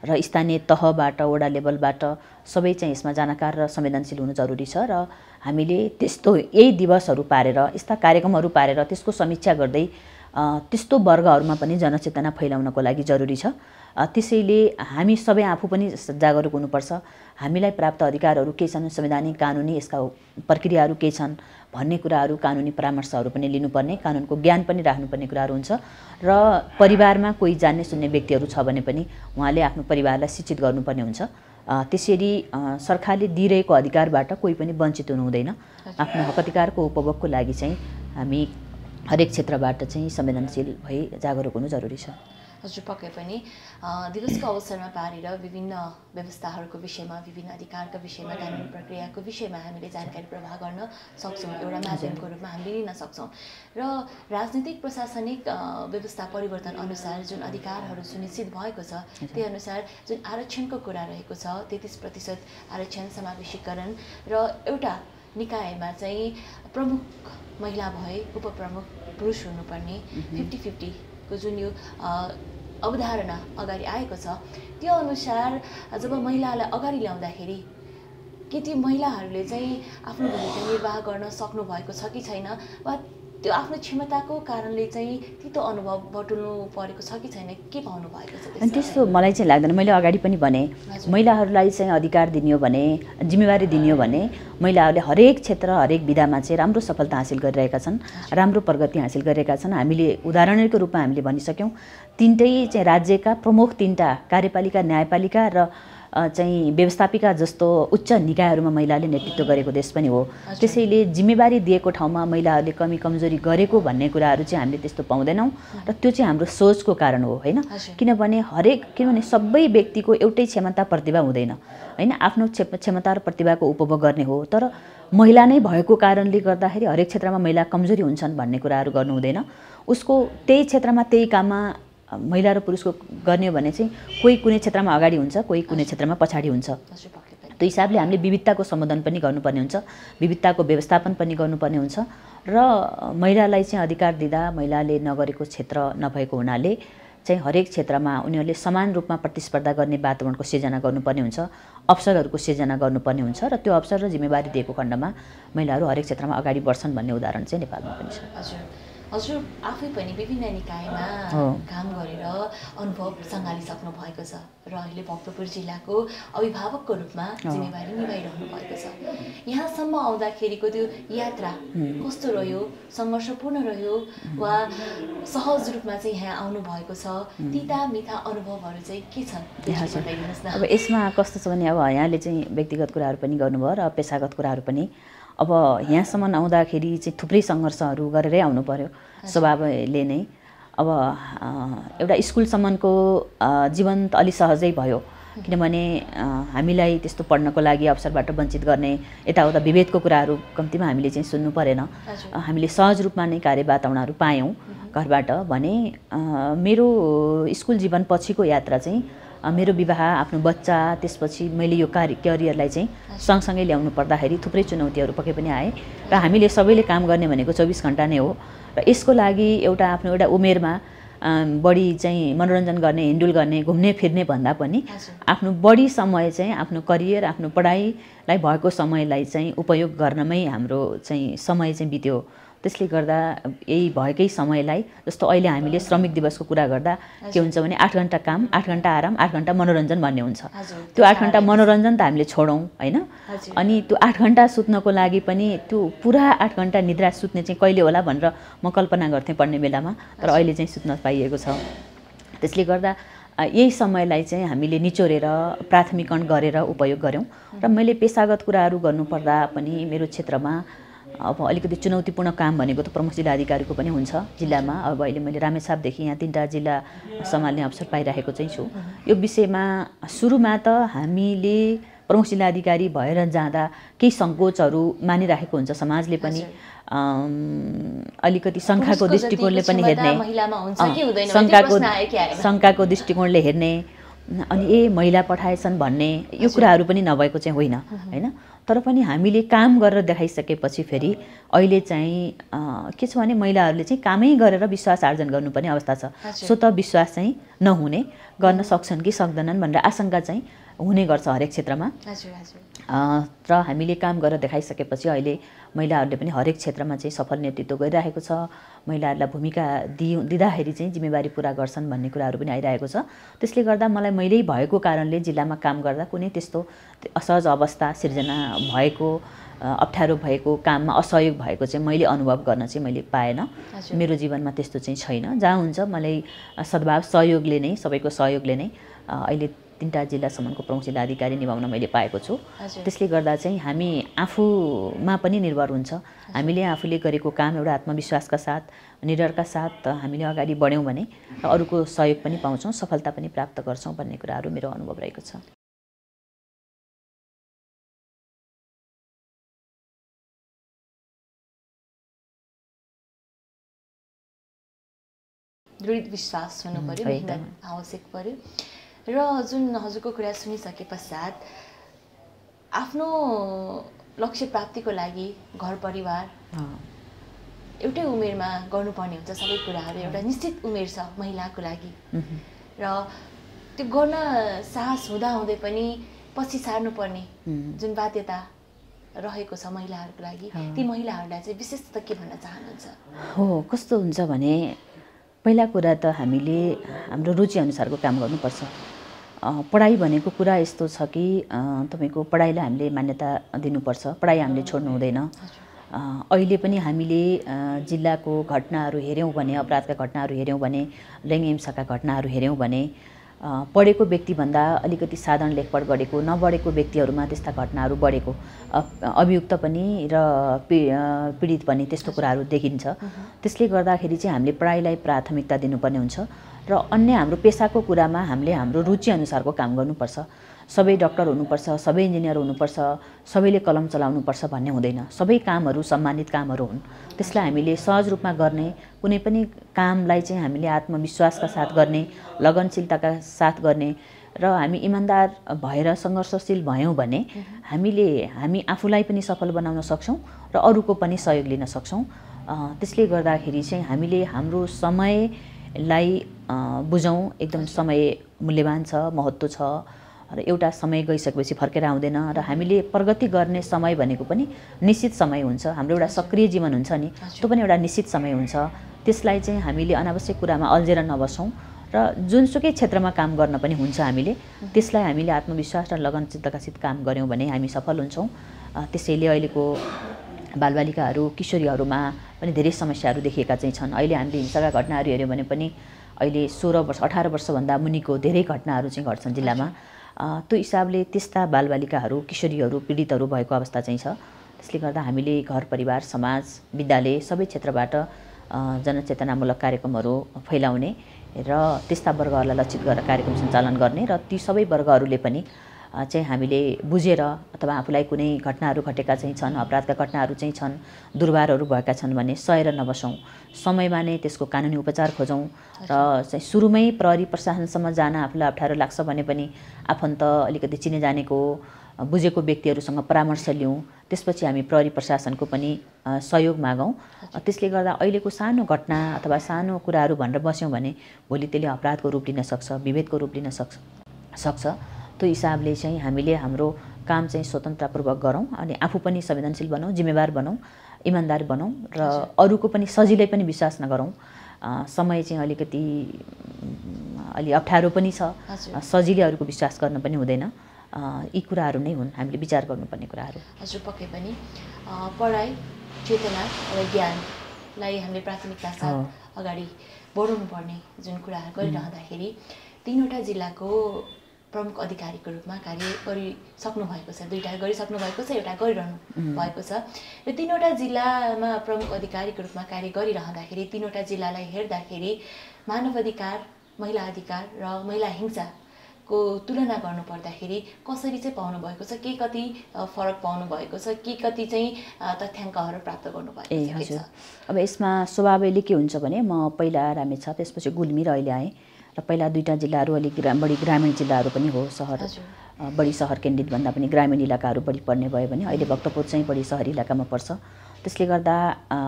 र स्थानीय तहबाट वडा लेभलबाट सबै चाहिँ यसमा जानकार र संवेदनशील हुनु जरुरी छ र हामीले त्यस्तो यही दिवसहरू पारेर यस्ता कार्यक्रमहरू पारेर त्यसको समीक्षा गर्दै त्यस्तो वर्गहरूमा पनि जनचेतना फैलाउनको लागि जरुरी छ। त्यसैले हामी सबै आफू पनि जागरुक हुनुपर्छ। हामीलाई प्राप्त अधिकारहरू के छन्? संवैधानिक कानुनी यसका प्रक्रियाहरू के छन्? भन्ने कुराहरू कानुनी परामर्शहरू पनि लिनुपर्ने कानुनको ज्ञान पनि राख्नुपर्ने कुराहरू हुन्छ। र परिवारमा कोही जान्ने सुन्ने व्यक्तिहरू छ भने पनि उहाँले आफ्नो परिवारलाई शिक्षित गर्नुपर्ने हुन्छ। त्यसरी सरकारले दिइरहेको अधिकारबाट कोही पनि वञ्चित हुनु हुँदैन आफ्नो हक अधिकारको उपभोगको लागि चाहिँ हामी हरेक क्षेत्रबाट चाहिँ संवेदनशील भई जागरुक हुनु जरुरी छ।
हजुर पक्कै पनि। दिवसको अवसरमा पारेर विभिन्न व्यवस्थाहरूको विषयमा विभिन्न अधिकारका विषयमा कानुनी प्रक्रियाको विषयमा हामीले जानकारी प्रवाह गर्न सक्छौँ। एउटा माध्यमको रूपमा हामीले लिन सक्छौँ। र राजनीतिक प्रशासनिक व्यवस्था परिवर्तन अनुसार जुन अधिकारहरू सुनिश्चित भएको छ त्यही अनुसार जुन आरक्षणको कुरा रहेको छ तेत्तिस प्रतिशत आरक्षण समावेशीकरण र एउटा निकायमा चाहिँ प्रमुख महिला भए उपप्रमुख पुरुष हुनुपर्ने फिफ्टी फिफ्टीको जुन यो अवधारणा अगाडि आएको छ त्यो अनुसार जब महिलालाई अगाडि ल्याउँदाखेरि के ती महिलाहरूले चाहिँ आफ्नो भूमिका निर्वाह गर्न सक्नु भएको छ कि छैन वा त्यो आफ्नो क्षमताको कारणले चाहिँ तितो अनुभव बटुल्नु परेको छ कि छैन? के पाउनु भएको छ
अनि त्यस्तो मलाई चाहिँ लाग्दैन। मैले अगाडि पनि भने। महिलाहरूलाई चाहिँ अधिकार दिनियो भने जिम्मेवारी दिनियो भने महिलाहरूले हरेक क्षेत्र हरेक विधामा चाहिँ राम्रो सफलता हासिल गरिरहेका छन् राम्रो प्रगति हासिल गरिरहेका छन्। हामीले उदाहरणको रूपमा हामीले भनिसक्यौँ तिनटै चाहिँ राज्यका प्रमुख तिनवटा कार्यपालिका न्यायपालिका र चाहिँ व्यवस्थापिका जस्तो उच्च निकायहरूमा महिलाले नेतृत्व गरेको देश पनि हो। त्यसैले जिम्मेवारी दिएको ठाउँमा महिलाहरूले कमी कमजोरी गरेको भन्ने कुराहरू चाहिँ हामीले त्यस्तो पाउँदैनौँ र त्यो चाहिँ हाम्रो सोचको कारण हो होइन। किनभने हरेक किनभने सबै व्यक्तिको एउटै क्षमता प्रतिभा हुँदैन होइन? आफ्नो क्षे- क्षमता र प्रतिभाको उपभोग गर्ने हो। तर महिला नै भएको कारणले गर्दाखेरि हरेक क्षेत्रमा महिला कमजोरी हुन्छन् भन्ने कुराहरू गर्नु हुँदैन उसको त्यही क्षेत्रमा त्यही काममा महिला र पुरुषको गर्ने भने चाहिँ कोही कुनै क्षेत्रमा अगाडि हुन्छ कोही कुनै क्षेत्रमा पछाडि हुन्छ। त्यो हिसाबले हामीले विविधताको सम्बोधन पनि गर्नुपर्ने हुन्छ विविधताको व्यवस्थापन पनि गर्नुपर्ने हुन्छ र महिलालाई चाहिँ अधिकार दिँदा महिलाले नगरेको क्षेत्र नभएको हुनाले चाहिँ हरेक क्षेत्रमा उनीहरूले समान रूपमा प्रतिस्पर्धा गर्ने वातावरणको सिर्जना गर्नुपर्ने हुन्छ अवसरहरूको सिर्जना गर्नुपर्ने हुन्छ र त्यो अवसर र जिम्मेवारी दिएको खण्डमा महिलाहरू हरेक क्षेत्रमा अगाडि बढ्छन् भन्ने उदाहरण चाहिँ नेपालमा पनि छ।
हजुर आफै पनि विभिन्न निकायमा। काम गरेर अनुभव सङ्घालिसक्नु भएको छ र अहिले भक्तपुर जिल्लाको अभिभावकको रूपमा जिम्मेवारी निभाइरहनु भएको छ। यहाँसम्म आउँदाखेरिको त्यो यात्रा कस्तो रह्यो सङ्घर्षपूर्ण रह्यो वा सहज रूपमा चाहिँ यहाँ आउनु भएको छ तिता मिठा अनुभवहरू चाहिँ के छन्?
अब यसमा कस्तो छ भने अब यहाँले चाहिँ व्यक्तिगत कुराहरू पनि गर्नुभयो र पेसागत कुराहरू पनि अब यहाँसम्म आउँदाखेरि चाहिँ थुप्रै सङ्घर्षहरू गरेरै आउनु पर्यो स्वभावले नै। अब एउटा स्कुलसम्मको जीवन त अलि सहजै भयो। किनभने हामीलाई त्यस्तो पढ्नको लागि अवसरबाट वञ्चित गर्ने यताउता विभेदको कुराहरू कम्तीमा हामीले चाहिँ सुन्नु परेन। हामीले सहज रूपमा नै कार्य वातावरणहरू पायौँ घरबाट भने मेरो स्कुल जीवन पछिको यात्रा चाहिँ मेरो विवाह आफ्नो बच्चा त्यसपछि मैले यो कार्य करियरलाई चाहिँ सँगसँगै ल्याउनु पर्दाखेरि थुप्रै चुनौतीहरू पक्कै पनि आए र हामीले सबैले काम गर्ने भनेको चौबिस घन्टा नै हो र यसको लागि एउटा आफ्नो एउटा उमेरमा बढी चाहिँ मनोरञ्जन गर्ने हिन्डुल गर्ने घुम्ने फिर्ने भन्दा पनि। आफ्नो बढी समय चाहिँ आफ्नो करियर आफ्नो पढाइलाई भएको समयलाई चाहिँ उपयोग गर्नमै हाम्रो चाहिँ समय चाहिँ बित्यो त्यसले गर्दा यही भएकै समयलाई जस्तो अहिले हामीले श्रमिक दिवसको कुरा गर्दा के हुन्छ भने आठ घन्टा काम आठ घन्टा आराम आठ घन्टा मनोरञ्जन भन्ने हुन्छ। त्यो आठ घन्टा मनोरञ्जन त हामीले छोडौँ होइन। अनि त्यो आठ घन्टा सुत्नको लागि पनि त्यो पुरा आठ घन्टा निद्रा सुत्ने चाहिँ कहिले होला भनेर म कल्पना गर्थेँ पढ्ने बेलामा तर अहिले चाहिँ सुत्न पाइएको छ। त्यसले गर्दा यही समयलाई चाहिँ हामीले निचोरेर प्राथमिकरण गरेर उपयोग गऱ्यौँ। र मैले पेसागत कुराहरू गर्नुपर्दा पनि मेरो क्षेत्रमा अब अलिकति चुनौतीपूर्ण काम भनेको त प्रमुख जिल्ला अधिकारीको पनि हुन्छ जिल्लामा। अब अहिले मैले रामेछापदेखि यहाँ तिनवटा जिल्ला सम्हाल्ने अवसर पाइरहेको चाहिँ छु। यो विषयमा सुरुमा त हामीले प्रमुख जिल्ला अधिकारी भएर जाँदा केही सङ्कोचहरू मानिराखेको हुन्छ समाजले पनि। अलिकति शङ्काको दृष्टिकोणले पनि हेर्ने। शङ्काको? शङ्काको दृष्टिकोणले हेर्ने। अनि ए महिला पठाएछन् भन्ने यो कुराहरू पनि नभएको चाहिँ होइन। होइन? तर पनि हामीले काम गरेर देखाइसकेपछि फेरि अहिले चाहिँ के छ भने महिलाहरूले चाहिँ कामै गरेर विश्वास आर्जन गर्नुपर्ने अवस्था छ।
हजुर।
स्वत विश्वास चाहिँ नहुने गर्न सक्छन् कि सक्दैनन् भनेर आशंका चाहिँ हुने गर्छ हरेक क्षेत्रमा। र हामीले काम गरेर देखाइसकेपछि अहिले महिलाहरूले पनि हरेक क्षेत्रमा चाहिँ सफल नेतृत्व गरिरहेको छ। महिलाहरूलाई भूमिका दि दिँदाखेरि चाहिँ जिम्मेवारी पुरा गर्छन् भन्ने कुराहरू पनि आइरहेको छ। त्यसले गर्दा मलाई मैले भएको कारणले जिल्लामा काम गर्दा कुनै त्यस्तो असहज अवस्था सिर्जना भएको अप्ठ्यारो भएको काममा असहयोग भएको चाहिँ मैले अनुभव गर्न चाहिँ मैले पाएन। मेरो जीवनमा त्यस्तो चाहिँ छैन। जहाँ हुन्छ मलाई सद्भाव सहयोगले नै सबैको सहयोगले नै अहिले तिनवटा जिल्लासम्मको प्रमुख जिल्ला अधिकारी निभाउन मैले पाएको छु। त्यसले गर्दा चाहिँ हामी आफूमा पनि निर्भर हुन्छ। हामीले आफूले गरेको काम एउटा आत्मविश्वासका साथ निडरका साथ हामीले अगाडि बढ्यौँ भने र अरूको सहयोग पनि पाउँछौँ सफलता पनि प्राप्त गर्छौँ भन्ने कुराहरू मेरो अनुभव रहेको छ।
दृढ विश्वास हुनु पऱ्यो आवश्यक पऱ्यो र जुन हजुरको कुरा सुनिसके पश्चात आफ्नो लक्ष्य प्राप्तिको लागि घर परिवार एउटै उमेरमा गर्नुपर्ने हुन्छ सबै कुराहरू एउटा निश्चित उमेर छ महिलाको लागि। र त्यो गर्न साहस हुँदाहुँदै पनि पछि सार्नुपर्ने। जुन बाध्यता रहेको छ महिलाहरूको लागि। ती महिलाहरूलाई चाहिँ विशेष त के भन्न चाहनुहुन्छ
हो कस्तो हुन्छ भने पहिला कुरा त हामीले हाम्रो रुचिअनुसारको काम गर्नुपर्छ। पढाइ भनेको कुरा यस्तो छ कि तपाईँको पढाइलाई हामीले मान्यता दिनुपर्छ। पढाइ हामीले छोड्नु हुँदैन। अहिले पनि हामीले जिल्लाको घटनाहरू हेऱ्यौँ भने अपराधका घटनाहरू हेऱ्यौँ भने हिंसाका घटनाहरू हेऱ्यौँ भने पढेको व्यक्तिभन्दा अलिकति साधारण लेखपढ गरेको नबढेको व्यक्तिहरूमा त्यस्ता घटनाहरू बढेको अभियुक्त पनि र पी पीडित पनि त्यस्तो कुराहरू देखिन्छ। त्यसले गर्दाखेरि चाहिँ हामीले पढाइलाई प्राथमिकता दिनुपर्ने हुन्छ र अन्य हाम्रो पेसाको कुरामा हामीले हाम्रो रुचिअनुसारको काम गर्नुपर्छ। सबै डक्टर हुनुपर्छ सबै इन्जिनियर हुनुपर्छ सबैले कलम चलाउनुपर्छ भन्ने हुँदैन। सबै कामहरू सम्मानित कामहरू हुन्। त्यसलाई हामीले सहज रूपमा गर्ने कुनै पनि कामलाई चाहिँ हामीले आत्मविश्वासका साथ गर्ने लगनशीलताका साथ गर्ने र हामी इमान्दार भएर सङ्घर्षशील भयौँ भने हामीले हामी आफूलाई पनि सफल बनाउन सक्छौँ र अरूको पनि सहयोग लिन सक्छौँ। त्यसले गर्दाखेरि चाहिँ हामीले हाम्रो समयलाई बुझौँ। एकदम समय मूल्यवान छ महत्त्व छ। र एउटा समय गइसकेपछि फर्केर आउँदैन र हामीले प्रगति गर्ने समय भनेको पनि निश्चित समय हुन्छ। हाम्रो एउटा सक्रिय जीवन हुन्छ नि। त्यो पनि एउटा निश्चित समय हुन्छ। त्यसलाई चाहिँ हामीले अनावश्यक कुरामा अल्झेर नबसौँ र जुनसुकै क्षेत्रमा काम गर्न पनि हुन्छ हामीले त्यसलाई हामीले आत्मविश्वास र लगनचित्तकासित काम गऱ्यौँ भने हामी सफल हुन्छौँ। त्यसैले अहिलेको बालबालिकाहरू किशोरीहरूमा पनि धेरै समस्याहरू देखिएका चाहिँ छन्। अहिले हामीले हिंसाका घटनाहरू हेऱ्यौँ भने पनि अहिले सोह्र वर्ष अठार वर्षभन्दा मुनिको धेरै घटनाहरू चाहिँ घट्छन् जिल्लामा। त्यो हिसाबले त्यस्ता बालबालिकाहरू किशोरीहरू पीडितहरू भएको अवस्था चाहिँ छ। त्यसले गर्दा हामीले घर परिवार समाज विद्यालय सबै क्षेत्रबाट जनचेतनामूलक कार्यक्रमहरू फैलाउने र त्यस्ता वर्गहरूलाई लक्षित गरेर कार्यक्रम सञ्चालन गर्ने र ती सबै वर्गहरूले पनि चाहिँ हामीले बुझेर अथवा आफूलाई कुनै घटनाहरू घटेका चाहिँ छन् अपराधका घटनाहरू चाहिँ छन् दुर्व्यवहारहरू भएका छन् भने सहेर नबसौँ। समयमा नै त्यसको कानुनी उपचार खोजौँ र चाहिँ सुरुमै प्रहरी प्रशासनसम्म जान आफूलाई अप्ठ्यारो लाग्छ भने पनि आफन्त अलिकति चिने जानेको बुझेको व्यक्तिहरूसँग परामर्श लिउँ। त्यसपछि हामी प्रहरी प्रशासनको पनि सहयोग मागौँ। त्यसले गर्दा अहिलेको सानो घटना अथवा सानो कुराहरू भनेर बस्यौँ भने भोलि त्यसले अपराधको रूप लिन सक्छ विभेदको रूप लिन सक्छ सक्छ। त्यो हिसाबले चाहिँ हामीले हाम्रो काम चाहिँ स्वतन्त्रपूर्वक गरौँ अनि आफू पनि संवेदनशील बनौँ जिम्मेवार बनौँ इमान्दार बनौँ र अरूको पनि सजिलै पनि विश्वास नगरौँ। समय चाहिँ अलिकति अलि अप्ठ्यारो पनि छ। सजिलै अरूको विश्वास गर्न पनि हुँदैन। यी कुराहरू नै हुन्। हामीले विचार गर्नुपर्ने कुराहरू।
हजुर पक्कै पनि। पढाइ चेतना र ज्ञानलाई हामीले प्राथमिकता। साथ अगाडि बढाउनु पर्ने जुन कुराहरू गरिरहँदाखेरि तिनवटा जिल्लाको प्रमुख अधिकारीको रूपमा कार्य गरिसक्नु भएको छ दुईवटा गरिसक्नु भएको छ एउटा गरिरहनु भएको छ। र तिनवटा जिल्लामा प्रमुख अधिकारीको रूपमा कार्य गरिरहँदाखेरि तिनवटा जिल्लालाई हेर्दाखेरि मानव अधिकार महिला अधिकार र महिला हिंसाको को तुलना गर्नु पर्दाखेरि कसरी चाहिँ पाउनु भएको छ के कति फरक पाउनु भएको छ के कति चाहिँ तथ्याङ्कहरू प्राप्त गर्नु
ए
भएको छ के
हजुर। अब यसमा स्वभावले के हुन्छ भने म पहिला रामेछाप त्यसपछि गुल्मी र अहिले आएँ। र पहिला दुईवटा जिल्लाहरू अलिक ग्रा बढी ग्रामीण जिल्लाहरू पनि हो सहर। बढी सहर केन्द्रित भन्दा पनि ग्रामीण इलाकाहरू बढी पर्ने भयो भने अहिले भक्तपुर चाहिँ बढी सहरी इलाकामा पर्छ। त्यसले गर्दा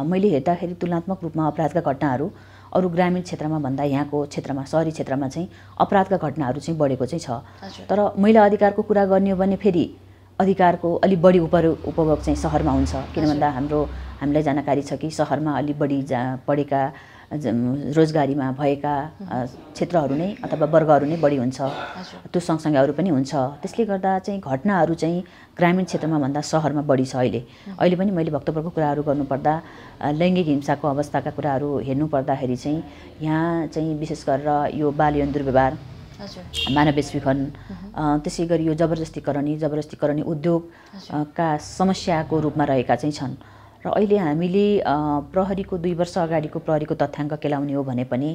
मैले हेर्दाखेरि तुलनात्मक रूपमा अपराधका घटनाहरू अरू ग्रामीण क्षेत्रमा भन्दा यहाँको क्षेत्रमा सहरी क्षेत्रमा चाहिँ अपराधका घटनाहरू चाहिँ बढेको चाहिँ छ। तर महिला अधिकारको कुरा गर्ने हो भने फेरि अधिकारको अलिक बढी उप उपभोग चाहिँ सहरमा हुन्छ। किन भन्दा हाम्रो हामीलाई जानकारी छ कि सहरमा अलिक बढी जा पढेका रोजगारीमा भएका क्षेत्रहरू नै अथवा वर्गहरू नै बढी हुन्छ। त्यो सँगसँगै अरू पनि हुन्छ। त्यसले गर्दा चाहिँ घटनाहरू चाहिँ ग्रामीण क्षेत्रमा भन्दा सहरमा बढी छ अहिले। अहिले पनि मैले भक्तपुरको कुराहरू गर्नुपर्दा लैङ्गिक हिंसाको अवस्थाका कुराहरू हेर्नु पर्दाखेरि चाहिँ यहाँ चाहिँ विशेष गरेर यो बाल यौन दुर्व्यवहार मानव अ, त्यसै गरी यो जबरजस्तीकरणी जबरजस्तीकरणी उद्योग
हजुर।
अ, का समस्याको रूपमा रहेका चाहिँ छन्। र अहिले हामीले प्रहरीको दुई वर्ष अगाडिको प्रहरीको तथ्याङ्क केलाउने हो भने पनि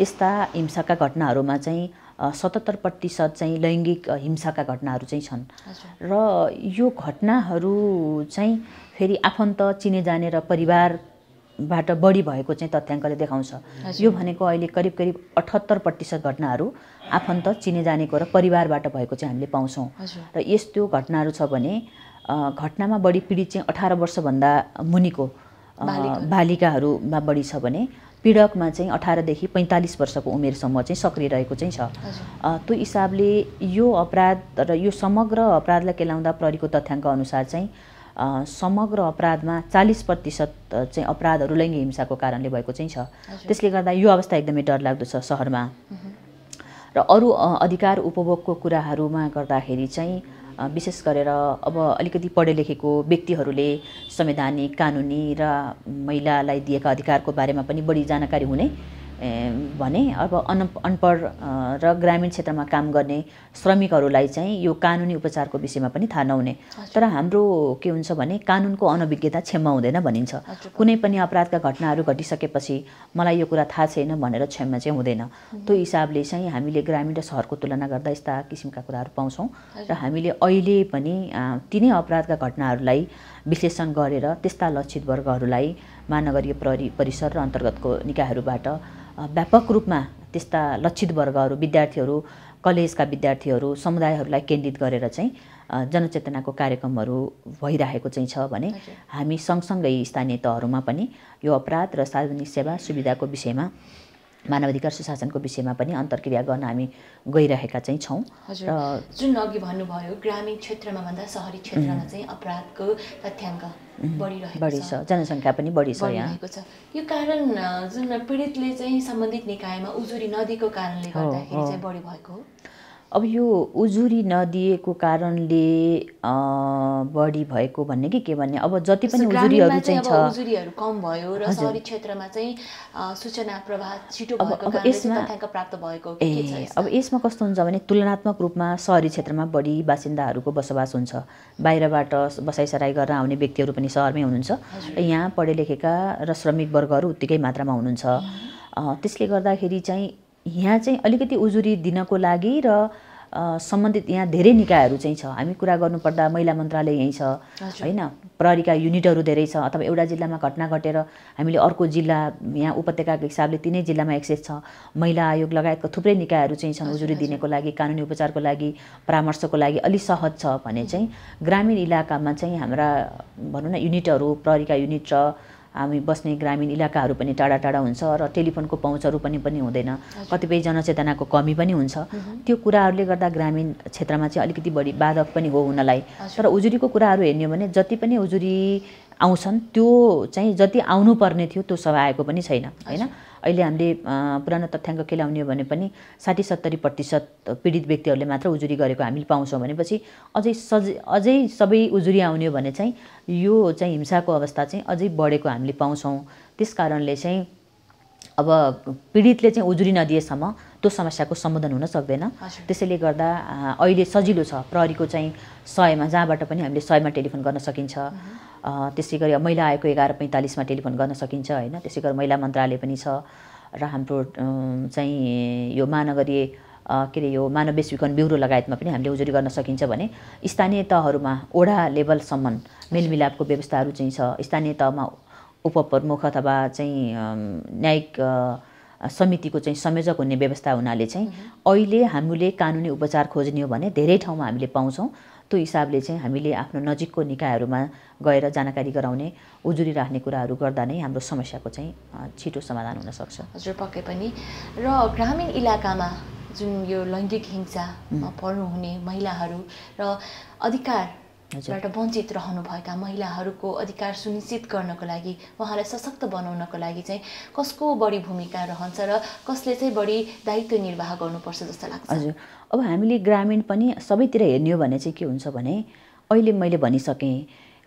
यस्ता हिंसाका घटनाहरूमा चाहिँ सतहत्तर प्रतिशत चाहिँ लैङ्गिक हिंसाका घटनाहरू चाहिँ छन्। र यो घटनाहरू चाहिँ फेरि आफन्त चिने जाने र परिवारबाट बढी भएको चाहिँ तथ्याङ्कले देखाउँछ। यो भनेको अहिले करिब करिब अठहत्तर प्रतिशत घटनाहरू आफन्त चिने जानेको र परिवारबाट भएको चाहिँ हामीले पाउँछौँ। र यस्तो घटनाहरू छ भने घटनामा बढी पीडित चाहिँ अठार वर्षभन्दा मुनिको। बालिकाहरूमा बढी छ भने पीडकमा चाहिँ अठारदेखि पैँतालिस वर्षको उमेर समूह चाहिँ सक्रिय रहेको चाहिँ छ। त्यो हिसाबले यो अपराध र यो समग्र अपराधलाई केलाउँदा प्रहरीको तथ्याङ्क अनुसार चाहिँ समग्र अपराधमा चालिस प्रतिशत चाहिँ अपराधहरू लैङ्गिक हिंसाको कारणले भएको चाहिँ छ। त्यसले गर्दा यो अवस्था एकदमै डरलाग्दो छ सहरमा। र अरू अधिकार उपभोगको कुराहरूमा गर्दाखेरि चाहिँ विशेष गरेर अब अलिकति पढे लेखेको व्यक्तिहरूले संवैधानिक कानुनी र महिलालाई दिएका अधिकारको बारेमा पनि बढी जानकारी हुने भने अब अन अनपढ र ग्रामीण क्षेत्रमा काम गर्ने श्रमिकहरूलाई चाहिँ यो कानुनी उपचारको विषयमा पनि थाहा नहुने। तर हाम्रो के हुन्छ भने कानुनको अनभिज्ञता क्षममा हुँदैन भनिन्छ। कुनै पनि अपराधका घटनाहरू घटिसकेपछि मलाई यो कुरा थाहा छैन भनेर क्षममा चाहिँ हुँदैन। त्यो हिसाबले चाहिँ हामीले ग्रामीण र सहरको तुलना गर्दा यस्ता किसिमका कुराहरू पाउँछौँ। र हामीले अहिले पनि तिनै अपराधका घटनाहरूलाई विश्लेषण गरेर त्यस्ता लक्षित वर्गहरूलाई महानगरीय प्रहरी परिसर र अन्तर्गतको निकायहरूबाट व्यापक रूपमा त्यस्ता लक्षित वर्गहरू विद्यार्थीहरू कलेजका विद्यार्थीहरू समुदायहरूलाई केन्द्रित गरेर चाहिँ जनचेतनाको कार्यक्रमहरू भइरहेको चाहिँ छ भने। हामी सँगसँगै स्थानीय तहहरूमा पनि यो अपराध र सार्वजनिक सेवा सुविधाको विषयमा मानवाधिकार सुशासनको विषयमा पनि अन्तर्क्रिया गर्न हामी गइरहेका चाहिँ छौँ। र
जुन अघि भन्नुभयो ग्रामीण क्षेत्रमा भन्दा सहरी क्षेत्रमा चाहिँ अपराधको तथ्याङ्क
बढी
छ।
जनसङ्ख्या पनि बढी छ यहाँ।
छ। यो कारण जुन पीडितले चाहिँ सम्बन्धित निकायमा उजुरी नदिएको कारणले गर्दाखेरि। चाहिँ बढी भएको हो।
अब यो उजुरी नदिएको कारणले बढी भएको भन्ने कि के भन्ने? अब जति पनि उजुरीहरू चाहिँ
अब
छ।
उजुरीहरू कम भयो र। सहरी क्षेत्रमा चाहिँ सूचना प्रवाह छिटो भएको
यसमा-
प्राप्त भएको
ए? अब यसमा कस्तो हुन्छ भने तुलनात्मक रूपमा सहरी क्षेत्रमा बढी बासिन्दाहरूको बसोबास हुन्छ। बाहिरबाट बसाइसराई गरेर आउने व्यक्तिहरू पनि सहरमै हुनुहुन्छ। यहाँ पढे लेखेका र श्रमिक वर्गहरू उत्तिकै मात्रामा हुनुहुन्छ। त्यसले गर्दाखेरि चाहिँ यहाँ चाहिँ अलिकति उजुरी दिनको लागि र सम्बन्धित यहाँ धेरै निकायहरू चाहिँ छ। हामी कुरा गर्नुपर्दा महिला मन्त्रालय यहीँ छ। होइन? प्रहरीका युनिटहरू धेरै छ अथवा एउटा जिल्लामा घटना घटेर हामीले अर्को जिल्ला यहाँ उपत्यकाको हिसाबले तिनै जिल्लामा एक्सेस छ। महिला आयोग लगायतका थुप्रै निकायहरू चाहिँ छन् उजुरी दिनेको लागि कानुनी उपचारको लागि परामर्शको लागि अलि सहज छ भने चाहिँ ग्रामीण इलाकामा चाहिँ हाम्रा भनौँ न युनिटहरू प्रहरीका युनिट र हामी बस्ने ग्रामीण इलाकाहरू पनि टाढा टाढा हुन्छ र टेलिफोनको पहुँचहरू पनि पनि हुँदैन। कतिपय जनचेतनाको कमी पनि हुन्छ। त्यो कुराहरूले गर्दा ग्रामीण क्षेत्रमा चाहिँ अलिकति बढी बाधक पनि हो हुनलाई। तर उजुरीको कुराहरू हेर्ने हो भने जति पनि उजुरी आउँछन् त्यो चाहिँ जति आउनुपर्ने थियो त्यो सब आएको पनि छैन होइन? अहिले हामीले पुरानो तथ्याङ्क के ल्याउने हो भने पनि साठी सत्तरी प्रतिशत पीडित व्यक्तिहरूले मात्र उजुरी गरेको हामीले पाउँछौँ भनेपछि अझै सज अझै सबै उजुरी आउने हो भने चाहिँ यो चाहिँ हिंसाको अवस्था चाहिँ अझै बढेको हामीले पाउँछौँ। त्यस कारणले चाहिँ अब पीडितले चाहिँ उजुरी नदिएसम्म त्यो समस्याको समाधान हुन सक्दैन। त्यसैले गर्दा अहिले सजिलो छ प्रहरीको चाहिँ सयमा जहाँबाट पनि हामीले सयमा टेलिफोन गर्न सकिन्छ। त्यसै गरी महिला आएको एघार पैँतालिसमा टेलिफोन गर्न सकिन्छ होइन? त्यसै गरी महिला मन्त्रालय पनि छ र हाम्रो चाहिँ यो महानगरीय के अरे यो मानव वैश्विकरण ब्युरो लगायतमा पनि हामीले उजुरी गर्न सकिन्छ भने स्थानीय तहहरूमा ओडा लेभलसम्म मेलमिलापको व्यवस्थाहरू चाहिँ छ। स्थानीय तहमा उपप्रमुख अथवा चाहिँ न्यायिक समितिको चाहिँ संयोजक हुने व्यवस्था हुनाले चाहिँ अहिले हामीले कानुनी उपचार खोज्ने हो भने धेरै ठाउँमा हामीले पाउँछौँ। त्यो हिसाबले चाहिँ हामीले आफ्नो नजिकको निकायहरूमा गएर जानकारी गराउने उजुरी राख्ने कुराहरू गर्दा नै हाम्रो समस्याको चाहिँ छिटो समाधान हुनसक्छ
हजुर पक्कै पनि। र ग्रामीण इलाकामा जुन यो लैङ्गिक हिंसामा पर्नुहुने महिलाहरू र अधिकारबाट वञ्चित रहनुभएका महिलाहरूको अधिकार सुनिश्चित गर्नको लागि उहाँलाई सशक्त बनाउनको लागि चाहिँ कसको बढी भूमिका रहन्छ र कसले चाहिँ बढी दायित्व निर्वाह गर्नुपर्छ जस्तो लाग्छ?
हजुर। अब हामीले ग्रामीण पनि सबैतिर हेर्ने हो भने चाहिँ के हुन्छ भने अहिले मैले भनिसकेँ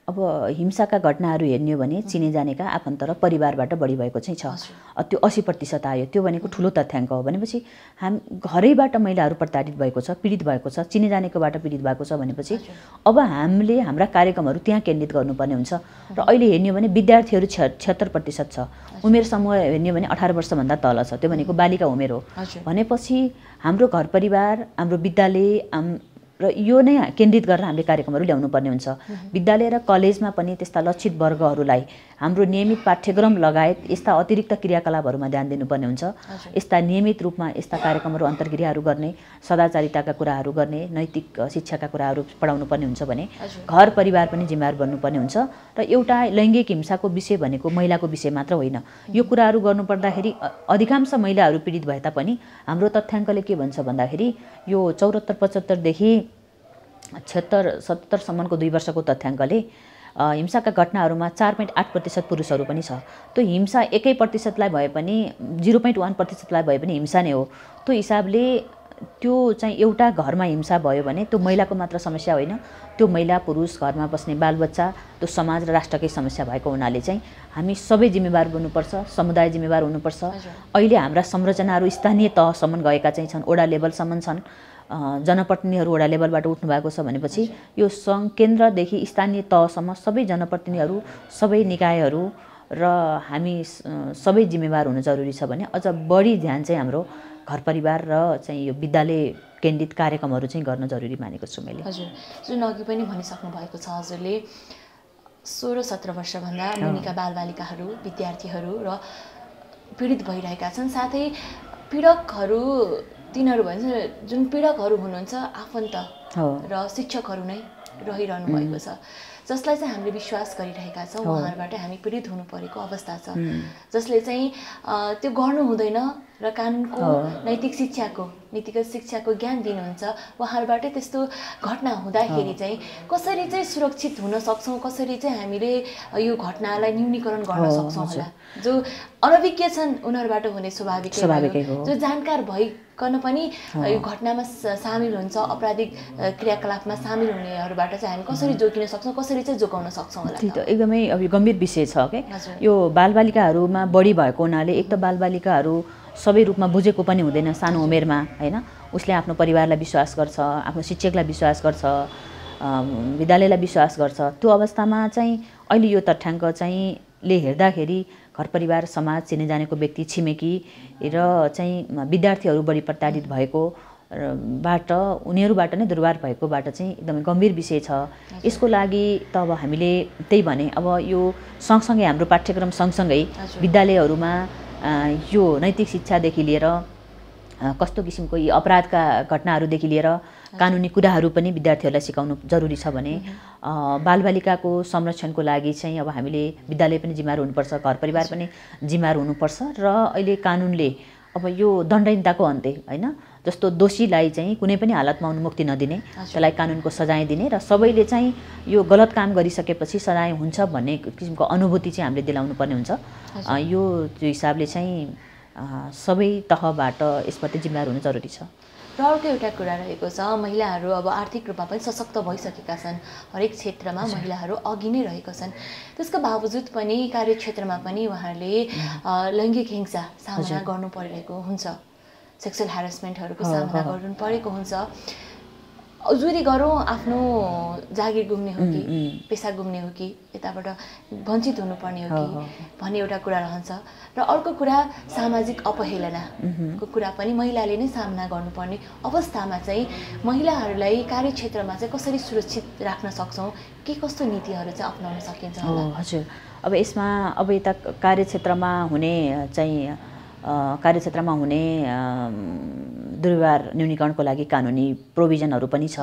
अब हिंसाका घटनाहरू हेर्ने हो भने चिने जानेका आफन्त र परिवारबाट बढी भएको चाहिँ छ। त्यो असी प्रतिशत आयो। त्यो भनेको ठुलो तथ्याङ्क हो। भनेपछि हाम घरैबाट महिलाहरू प्रताडित भएको छ पीडित भएको छ चिने जानेकोबाट पीडित भएको छ भनेपछि अब हामीले हाम्रा कार्यक्रमहरू त्यहाँ केन्द्रित गर्नुपर्ने हुन्छ। र अहिले हेर्ने हो भने विद्यार्थीहरू छ छिहत्तर प्रतिशत छ। उमेर समूह हेर्ने हो भने अठार वर्षभन्दा तल छ। त्यो भनेको बालिका उमेर हो। भनेपछि हाम्रो घर परिवार हाम्रो विद्यालय र यो नै केन्द्रित गरेर हामीले कार्यक्रमहरू ल्याउनु पर्ने हुन्छ विद्यालय र कलेजमा पनि त्यस्ता लक्षित वर्गहरूलाई हाम्रो नियमित पाठ्यक्रम लगायत यस्ता अतिरिक्त क्रियाकलापहरूमा ध्यान दिनुपर्ने हुन्छ। यस्ता नियमित रूपमा यस्ता कार्यक्रमहरू अन्तर्क्रियाहरू गर्ने सदाचारिताका कुराहरू गर्ने नैतिक शिक्षाका कुराहरू पढाउनु पर्ने हुन्छ भने। घर परिवार पनि जिम्मेवार बन्नुपर्ने हुन्छ र एउटा लैङ्गिक हिंसाको विषय भनेको महिलाको विषय मात्र होइन यो कुराहरू गर्नुपर्दाखेरि अधिकांश महिलाहरू पीडित भए तापनि हाम्रो तथ्याङ्कले के भन्छ भन्दाखेरि यो चौरात्तर पचहत्तरदेखि छिहत्तर सत्तरसम्मको दुई वर्षको तथ्याङ्कले हिंसाका घटनाहरूमा चार पोइन्ट आठ प्रतिशत पुरुषहरू पनि छ। त्यो हिंसा एकै प्रतिशतलाई भए पनि जिरो पोइन्ट वान प्रतिशतलाई भए पनि हिंसा नै हो। त्यो हिसाबले त्यो चाहिँ एउटा घरमा हिंसा भयो भने त्यो महिलाको मात्र समस्या होइन। त्यो महिला पुरुष घरमा बस्ने बालबच्चा त्यो समाज र राष्ट्रकै समस्या भएको हुनाले चाहिँ हामी सबै जिम्मेवार बन्नुपर्छ समुदाय जिम्मेवार हुनुपर्छ। अहिले हाम्रा संरचनाहरू स्थानीय तहसम्म गएका चाहिँ छन् ओडा लेभलसम्म छन्। जनप्रतिनिधिहरू वडा लेभलबाट उठ्नु भएको छ भनेपछि यो सङ्घ केन्द्रदेखि स्थानीय तहसम्म सबै जनप्रतिनिधिहरू सबै निकायहरू र हामी सबै जिम्मेवार हुनु जरुरी छ भने अझ बढी ध्यान चाहिँ हाम्रो घर परिवार र चाहिँ यो विद्यालय केन्द्रित कार्यक्रमहरू चाहिँ गर्न जरुरी मानेको छु मैले।
हजुर जुन अघि पनि भनिसक्नु भएको छ हजुरले सोह्र सत्र वर्षभन्दा मुनिका बालबालिकाहरू विद्यार्थीहरू र पीडित भइरहेका छन्। साथै पीडकहरू तिनीहरू भन्छ जुन पीडकहरू हुनुहुन्छ आफन्त र शिक्षकहरू नै रहिरहनु भएको छ। जसलाई चाहिँ हामीले विश्वास गरिरहेका छौँ। उहाँहरूबाट हामी पीडित हुनु परेको अवस्था छ। जसले चाहिँ त्यो गर्नु हुँदैन र कानुनको। नैतिक शिक्षाको नीतिगत शिक्षाको ज्ञान दिनुहुन्छ उहाँहरूबाटै त्यस्तो घटना हुँदाखेरि चाहिँ कसरी चाहिँ सुरक्षित हुन सक्छौँ कसरी चाहिँ हामीले यो घटनालाई न्यूनीकरण गर्न सक्छौँ। होला जो अनभिज्ञ छन् उनीहरूबाट हुने स्वाभाविकै। जो जानकार भइकन पनि यो घटनामा सामेल हुन्छ आपराधिक अ, क्रियाकलापमा सामेल हुनेहरूबाट चाहिँ हामी कसरी जोगिन सक्छौँ कसरी चाहिँ जोगाउन सक्छौँ होला
त्यही
त?
एकदमै अब यो गम्भीर विषय छ क्या
हजुर।
यो बालबालिकाहरूमा बढी भएको हुनाले एक त बालबालिकाहरू सबै रूपमा बुझेको पनि हुँदैन सानो उमेरमा होइन? उसले आफ्नो परिवारलाई विश्वास गर्छ आफ्नो शिक्षकलाई विश्वास गर्छ विद्यालयलाई विश्वास गर्छ। त्यो अवस्थामा चाहिँ अहिले यो तथ्याङ्क चाहिँ ले हेर्दाखेरि घर परिवार समाज चिने जानेको व्यक्ति छिमेकी र चाहिँ विद्यार्थीहरू बढी प्रताडित भएको बाट उनीहरूबाट नै दुर्वार भएकोबाट चाहिँ एकदमै गम्भीर विषय छ। यसको लागि त अब हामीले त्यही भने अब यो सँगसँगै हाम्रो पाठ्यक्रम सँगसँगै। विद्यालयहरूमा यो नैतिक शिक्षादेखि लिएर कस्तो किसिमको यी अपराधका घटनाहरूदेखि लिएर कानुनी कुराहरू पनि विद्यार्थीहरूलाई सिकाउनु जरुरी छ भने बालबालिकाको संरक्षणको लागि चाहिँ अब हामीले विद्यालय पनि जिम्मेवार हुनुपर्छ घर परिवार पनि जिम्मेवार हुनुपर्छ र अहिले कानुनले अब यो दण्डहीनताको अन्त्य होइन? जस्तो दोषीलाई चाहिँ कुनै पनि हालतमा उन्मुक्ति नदिने त्यसलाई कानुनको सजाय दिने र सबैले चाहिँ यो गलत काम गरिसकेपछि सजाय हुन्छ भन्ने किसिमको अनुभूति चाहिँ हामीले दिलाउनु पर्ने हुन्छ यो हिसाबले चाहिँ सबै तहबाट यसप्रति जिम्मेवार हुनु जरुरी छ।
र अर्को एउटा कुरा रहेको छ महिलाहरू अब आर्थिक रूपमा पनि सशक्त भइसकेका छन्। हरेक क्षेत्रमा महिलाहरू अघि नै रहेका छन्। त्यसको बावजुद पनि कार्यक्षेत्रमा पनि उहाँहरूले लैङ्गिक हिंसा सामना गर्नु परिरहेको हुन्छ। सेक्सुअल ह्यारेसमेन्टहरूको
हो,
सामना। गर्नु परेको हुन्छ उजुरी गरौँ आफ्नो जागिर गुम्ने हो कि। पेसा गुम्ने हो कि यताबाट वञ्चित हुनुपर्ने हो कि। भन्ने एउटा कुरा रहन्छ र अर्को कुरा सामाजिक अपहेलनाको कुरा पनि महिलाले नै सामना गर्नुपर्ने अवस्थामा चाहिँ महिलाहरूलाई कार्यक्षेत्रमा चाहिँ कसरी सुरक्षित राख्न सक्छौँ के कस्तो नीतिहरू चाहिँ अप्नाउन सकिन्छ
हजुर अब यसमा अब यता कार्यक्षेत्रमा हुने चाहिँ कार्यक्षेत्रमा हुने दुर्व्यवहार न्यूनीकरणको लागि कानुनी प्रोभिजनहरू पनि छ।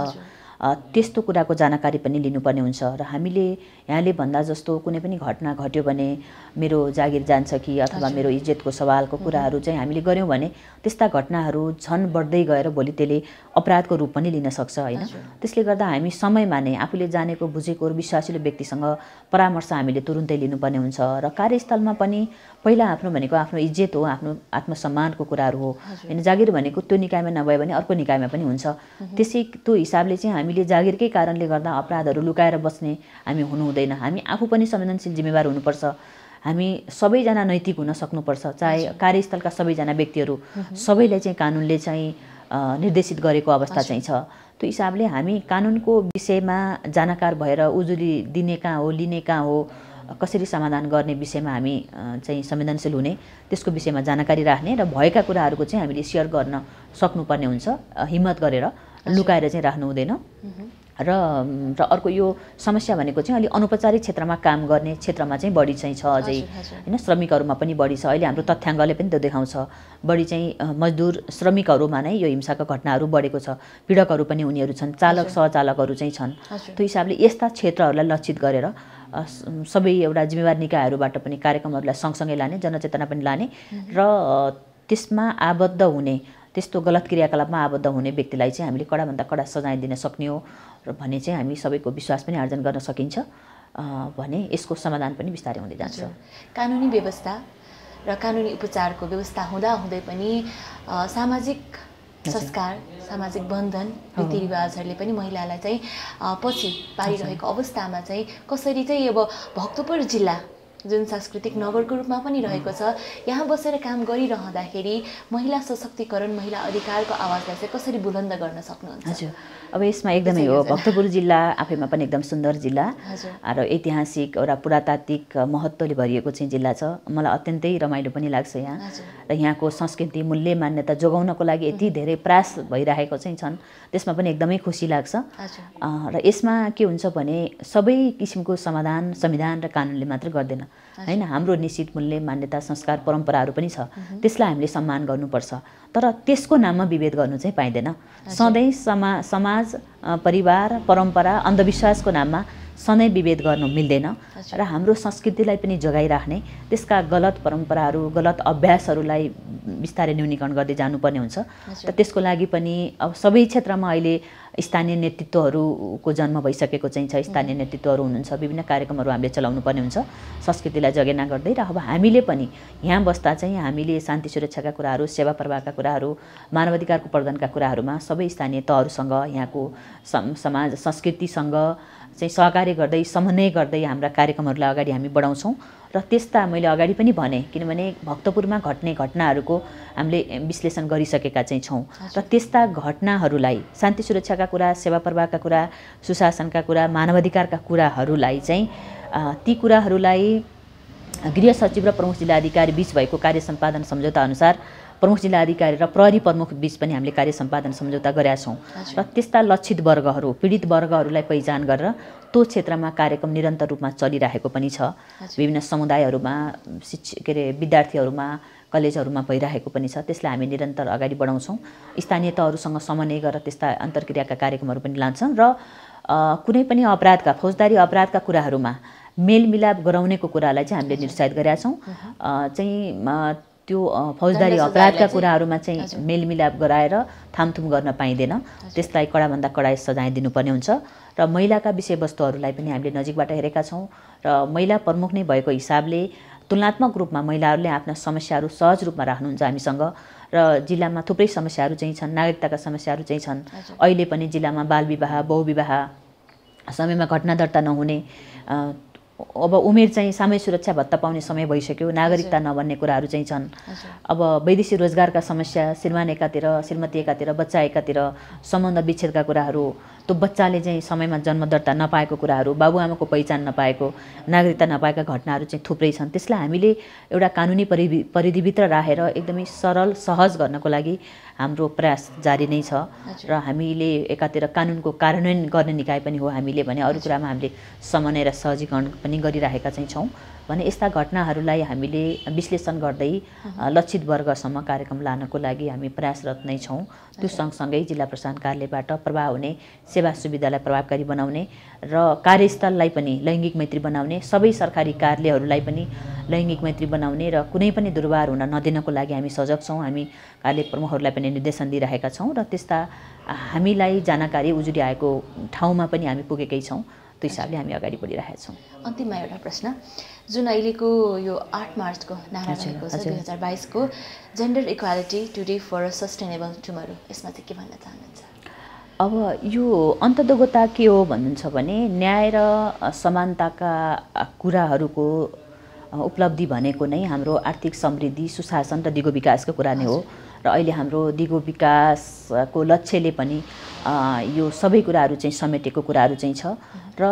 त्यस्तो कुराको जानकारी पनि लिनुपर्ने हुन्छ। र हामीले यहाँले भन्दा जस्तो कुनै पनि घटना घट्यो भने मेरो जागिर जान्छ कि अथवा। मेरो इज्जतको सवालको कुराहरू चाहिँ हामीले गऱ्यौँ भने त्यस्ता घटनाहरू झन् बढ्दै गएर भोलि त्यसले अपराधको रूप पनि लिन सक्छ होइन। त्यसले गर्दा हामी समयमा नै आफूले जानेको बुझेको विश्वासिलो व्यक्तिसँग परामर्श हामीले तुरुन्तै लिनुपर्ने हुन्छ। र कार्यस्थलमा पनि पहिला आफ्नो भनेको आफ्नो इज्जत हो आफ्नो आत्मसम्मानको कुराहरू हो। होइन जागिर भनेको त्यो निकायमा नभए भने अर्को निकायमा पनि हुन्छ। त्यसै त्यो हिसाबले चाहिँ हामीले जागिरकै कारणले गर्दा अपराधहरू लुकाएर बस्ने हामी हुनु हुँदैन हामी आफू पनि संवेदनशील जिम्मेवार हुनुपर्छ। हामी सबैजना नैतिक हुन सक्नुपर्छ चाहे कार्यस्थलका सबैजना व्यक्तिहरू सबैलाई चाहिँ कानुनले चाहिँ निर्देशित गरेको अवस्था चाहिँ छ। त्यो हिसाबले हामी कानुनको विषयमा जानकार भएर उजुरी दिने कहाँ हो लिने कहाँ हो कसरी समाधान गर्ने विषयमा हामी चाहिँ संवेदनशील हुने त्यसको विषयमा जानकारी राख्ने र भएका कुराहरूको चाहिँ हामीले सेयर गर्न सक्नुपर्ने हुन्छ हिम्मत गरेर लुकाएर चाहिँ राख्नु हुँदैन। र र अर्को यो समस्या भनेको चाहिँ अलि अनौपचारिक क्षेत्रमा काम गर्ने क्षेत्रमा चाहिँ बढी चाहिँ छ अझै। होइन श्रमिकहरूमा पनि बढी छ। अहिले हाम्रो तथ्याङ्कले पनि त्यो देखाउँछ। बढी चाहिँ मजदुर श्रमिकहरूमा नै यो हिंसाका घटनाहरू बढेको छ। पीडकहरू पनि उनीहरू छन्। चालक सहचालकहरू चाहिँ छन्। त्यो हिसाबले यस्ता क्षेत्रहरूलाई लक्षित गरेर सबै एउटा जिम्मेवार निकायहरूबाट पनि कार्यक्रमहरूलाई सँगसँगै लाने जनचेतना पनि लाने र त्यसमा आबद्ध हुने त्यस्तो गलत क्रियाकलापमा आबद्ध हुने व्यक्तिलाई चाहिँ हामीले कडाभन्दा कडा सजाय दिन सक्ने हो र भने चाहिँ हामी सबैको विश्वास पनि आर्जन गर्न सकिन्छ भने यसको समाधान पनि बिस्तारै हुँदै जान्छ।
कानुनी व्यवस्था र कानुनी उपचारको व्यवस्था हुँदा हुँदै पनि सामाजिक संस्कार सामाजिक बन्धन रीतिरिवाजहरूले पनि महिलालाई चाहिँ पछि पारिरहेको अवस्थामा चाहिँ कसरी चाहिँ अब भक्तपुर जिल्ला जुन सांस्कृतिक नगरको रूपमा पनि रहेको छ यहाँ बसेर काम गरिरहँदाखेरि महिला सशक्तिकरण महिला अधिकारको आवाजलाई चाहिँ कसरी बुलन्द गर्न सक्नुहुन्छ?
हजुर अब यसमा एकदमै हो भक्तपुर जिल्ला आफैमा पनि एकदम सुन्दर जिल्ला र ऐतिहासिक एउटा पुरातात्विक महत्त्वले भरिएको चाहिँ जिल्ला छ। मलाई अत्यन्तै रमाइलो पनि लाग्छ यहाँ। र यहाँको संस्कृति मूल्य मान्यता जोगाउनको लागि यति धेरै प्रयास भइरहेको चाहिँ छन्। त्यसमा पनि एकदमै खुसी लाग्छ। र यसमा के हुन्छ भने सबै किसिमको समाधान संविधान र कानुनले मात्र गर्दैन। होइन हाम्रो निश्चित मूल्य मान्यता संस्कार परम्पराहरू पनि छ। त्यसलाई हामीले सम्मान गर्नुपर्छ। तर त्यसको नाममा विभेद गर्नु चाहिँ पाइँदैन। सधैँ समा समाज परिवार परम्परा अन्धविश्वासको नाममा सधैँ विभेद गर्नु मिल्दैन। र हाम्रो संस्कृतिलाई पनि जोगाइराख्ने त्यसका गलत परम्पराहरू गलत अभ्यासहरूलाई बिस्तारै न्यूनीकरण गर्दै जानुपर्ने हुन्छ। र त्यसको लागि पनि अब सबै क्षेत्रमा अहिले स्थानीय नेतृत्वहरूको जन्म भइसकेको चाहिँ छ स्थानीय नेतृत्वहरू हुनुहुन्छ विभिन्न कार्यक्रमहरू हामीले चलाउनु पर्ने हुन्छ संस्कृतिलाई जगेर्ना गर्दै र अब हामीले पनि यहाँ बस्दा चाहिँ हामीले शान्ति सुरक्षाका कुराहरू सेवा प्रवाहका कुराहरू मानवाधिकारको प्रदानका कुराहरूमा सबै स्थानीय तहहरूसँग यहाँको सम समाज संस्कृतिसँग चाहिँ सहकार्य गर्दै समन्वय गर्दै हाम्रा कार्यक्रमहरूलाई अगाडि हामी बढाउँछौँ। र त्यस्ता मैले अगाडि पनि भने किनभने भक्तपुरमा घट्ने घटनाहरूको हामीले विश्लेषण गरिसकेका चाहिँ छौँ। र त्यस्ता घटनाहरूलाई शान्ति सुरक्षाका कुरा सेवा प्रवाहका कुरा सुशासनका कुरा मानवाधिकारका कुराहरूलाई चाहिँ ती कुराहरूलाई गृह सचिव र प्रमुख जिल्ला अधिकारी बिच भएको कार्य सम्पादन सम्झौता अनुसार प्रमुख जिल्ला अधिकारी र प्रहरी प्रमुख बिच पनि हामीले कार्य सम्पादन सम्झौता गरेका छौँ। र त्यस्ता लक्षित वर्गहरू पीडित वर्गहरूलाई पहिचान गरेर त्यो क्षेत्रमा कार्यक्रम निरन्तर रूपमा चलिरहेको पनि छ। विभिन्न समुदायहरूमा शिक्ष के अरे विद्यार्थीहरूमा कलेजहरूमा भइरहेको पनि छ। त्यसलाई हामी निरन्तर अगाडि बढाउँछौँ। स्थानीय तहहरूसँग समन्वय गरेर त्यस्ता अन्तर्क्रियाका कार्यक्रमहरू पनि लान्छौँ र कुनै पनि अपराधका फौजदारी अपराधका कुराहरूमा मेलमिलाप गराउनेको कुरालाई चाहिँ हामीले निरुत्साहित गरेका छौँ। चाहिँ त्यो फौजदारी अपराधका कुराहरूमा चाहिँ मेलमिलाप गराएर थामथुम गर्न पाइँदैन। त्यसलाई कडाभन्दा कडा सजाय दिनुपर्ने हुन्छ। र महिलाका विषयवस्तुहरूलाई पनि हामीले नजिकबाट हेरेका छौँ। र महिला प्रमुख नै भएको हिसाबले तुलनात्मक रूपमा महिलाहरूले आफ्ना समस्याहरू सहज रूपमा राख्नुहुन्छ हामीसँग। र जिल्लामा थुप्रै समस्याहरू चाहिँ छन् नागरिकताका समस्याहरू चाहिँ छन्। अहिले पनि जिल्लामा बालविवाह बहुविवाह समयमा घटना दर्ता नहुने अब उमेर चाहिँ सामूहिक सुरक्षा भत्ता पाउने समय भइसक्यो नागरिकता नभन्ने कुराहरू चाहिँ छन्। अब वैदेशिक रोजगारका समस्या श्रीमान एकातिर श्रीमती एकातिर बच्चा एकातिर सम्बन्ध विच्छेदका कुराहरू त्यो बच्चाले चाहिँ समयमा जन्म दर्ता नपाएको कुराहरू बाबुआमाको पहिचान नपाएको नागरिकता नपाएका घटनाहरू चाहिँ थुप्रै छन्। त्यसलाई हामीले एउटा कानुनी परिधि परिधिभित्र राखेर एकदमै सरल सहज गर्नको लागि हाम्रो प्रयास जारी नै छ। र हामीले एकातिर कानुनको कार्यान्वयन गर्ने निकाय पनि हो हामीले भने अरू कुरामा हामीले समन्वय र सहजीकरण पनि गरिराखेका चाहिँ छौँ। भने यस्ता घटनाहरूलाई हामीले विश्लेषण गर्दै लक्षित वर्गसम्म कार्यक्रम लानको लागि हामी प्रयासरत नै छौँ। त्यो सँगसँगै जिल्ला प्रशासन कार्यालयबाट प्रभाव हुने सेवा सुविधालाई प्रभावकारी बनाउने र कार्यस्थललाई पनि लैङ्गिक मैत्री बनाउने सबै सरकारी कार्यालयहरूलाई पनि लैङ्गिक मैत्री बनाउने र कुनै पनि दुर्व्यवहार हुन नदिनको लागि हामी सजग छौँ। हामी कार्य प्रमुखहरूलाई पनि निर्देशन दिइरहेका छौँ र त्यस्ता हामीलाई जानकारी उजुरी आएको ठाउँमा पनि हामी पुगेकै छौँ। त्यो हिसाबले हामी अगाडि बढिरहेका छौँ।
अन्तिममा एउटा प्रश्न। जुन अहिलेको यो आठ मार्चको नारा रहेको छ। दुई हजार बाइसको gender equality today for sustainable tomorrow यसमा चाहिँ के भन्न चाहनुहुन्छ?
अब यो अन्तर्गता के हो भन्नुहुन्छ भने न्याय र समानताका कुराहरूको उपलब्धि भनेको नै हाम्रो आर्थिक समृद्धि सुशासन र दिगो विकासको कुरा नै हो। र अहिले हाम्रो दिगो विकासको लक्ष्यले पनि यो सबै कुराहरू चाहिँ समेटेको कुराहरू चाहिँ छ। र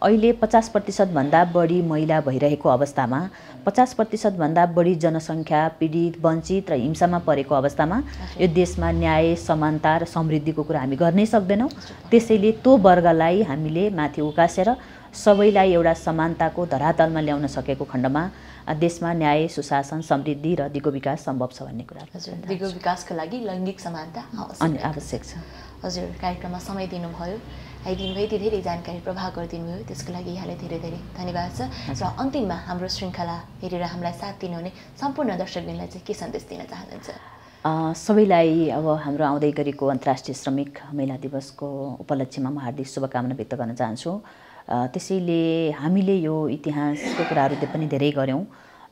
अहिले पचास प्रतिशतभन्दा बढी महिला भइरहेको अवस्थामा पचास प्रतिशतभन्दा बढी जनसङ्ख्या पीडित वञ्चित र हिंसामा परेको अवस्थामा यो देशमा न्याय समानता र समृद्धिको कुरा हामी गर्नै सक्दैनौँ। त्यसैले त्यो वर्गलाई हामीले माथि उकासेर सबैलाई एउटा समानताको धरातलमा ल्याउन सकेको खण्डमा देशमा न्याय सुशासन समृद्धि र दिगो विकास सम्भव छ भन्ने कुरा
दिगो विकासको लागि लैङ्गिक समानता आवश्यक छ। हजुर कार्यक्रममा समय दिनुभयो। आइदिनु भयो यति धेरै जानकारी प्रभाव गरिदिनु भयो त्यसको लागि यहाँलाई धेरै धेरै धन्यवाद छ। र अन्तिममा हाम्रो श्रृङ्खला हेरेर हामीलाई साथ दिनुहुने सम्पूर्ण दर्शकबिनलाई चाहिँ के सन्देश दिन चाहनुहुन्छ?
सबैलाई अब हाम्रो आउँदै गरेको अन्तर्राष्ट्रिय श्रमिक महिला दिवसको उपलक्ष्यमा म हार्दिक शुभकामना व्यक्त गर्न चाहन्छु। त्यसैले हामीले यो इतिहासको कुराहरू त्यो पनि धेरै गऱ्यौँ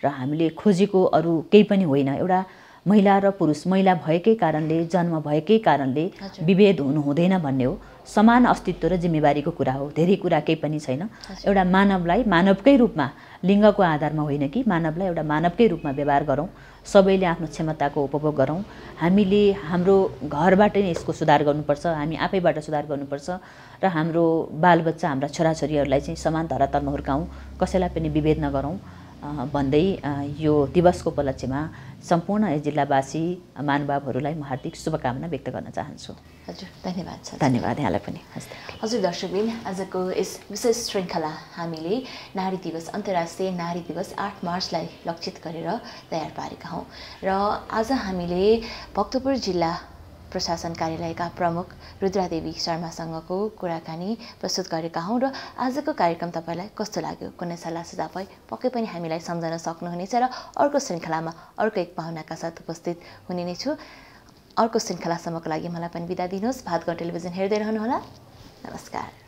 र हामीले खोजेको अरू केही पनि होइन। एउटा महिला र पुरुष महिला भएकै कारणले जन्म भएकै कारणले। विभेद हुनु हुँदैन भन्ने हो। समान अस्तित्व र जिम्मेवारीको कुरा हो। धेरै कुरा केही पनि छैन। एउटा मानवलाई मानवकै रूपमा लिङ्गको आधारमा होइन कि मानवलाई एउटा मानवकै रूपमा व्यवहार गरौँ। सबैले आफ्नो क्षमताको उपभोग गरौँ। हामीले हाम्रो घरबाट नै यसको सुधार गर्नुपर्छ। हामी आफैबाट सुधार गर्नुपर्छ। र हाम्रो बालबच्चा हाम्रा छोराछोरीहरूलाई चाहिँ समान धरातलमा हुर्काउँ। कसैलाई पनि विभेद नगरौँ। भन्दै यो दिवसको उपलक्ष्यमा सम्पूर्ण जिल्लावासी महानुभावहरूलाई म हार्दिक शुभकामना व्यक्त गर्न चाहन्छु।
हजुर धन्यवाद छ
धन्यवाद यहाँलाई पनि।
हजुर दर्शकबिन आजको यस विशेष श्रृङ्खला हामीले नारी दिवस अन्तर्राष्ट्रिय नारी दिवस आठ मार्चलाई लक्षित गरेर तयार पारेका हौँ। र आज हामीले भक्तपुर जिल्ला प्रशासन कार्यालयका प्रमुख रुद्रादेवी शर्मासँगको कुराकानी प्रस्तुत गरेका हौँ र आजको कार्यक्रम तपाईँलाई कस्तो लाग्यो? कुनै सल्लाह सुझाव पक्कै पनि हामीलाई सम्झन सक्नुहुनेछ र अर्को श्रृङ्खलामा अर्को एक पाहुनाका साथ उपस्थित हुने नै छु। अर्को श्रृङ्खलासम्मको लागि मलाई पनि बिदा दिनुहोस्। भातगढ टेलिभिजन हेर्दै रहनुहोला। नमस्कार।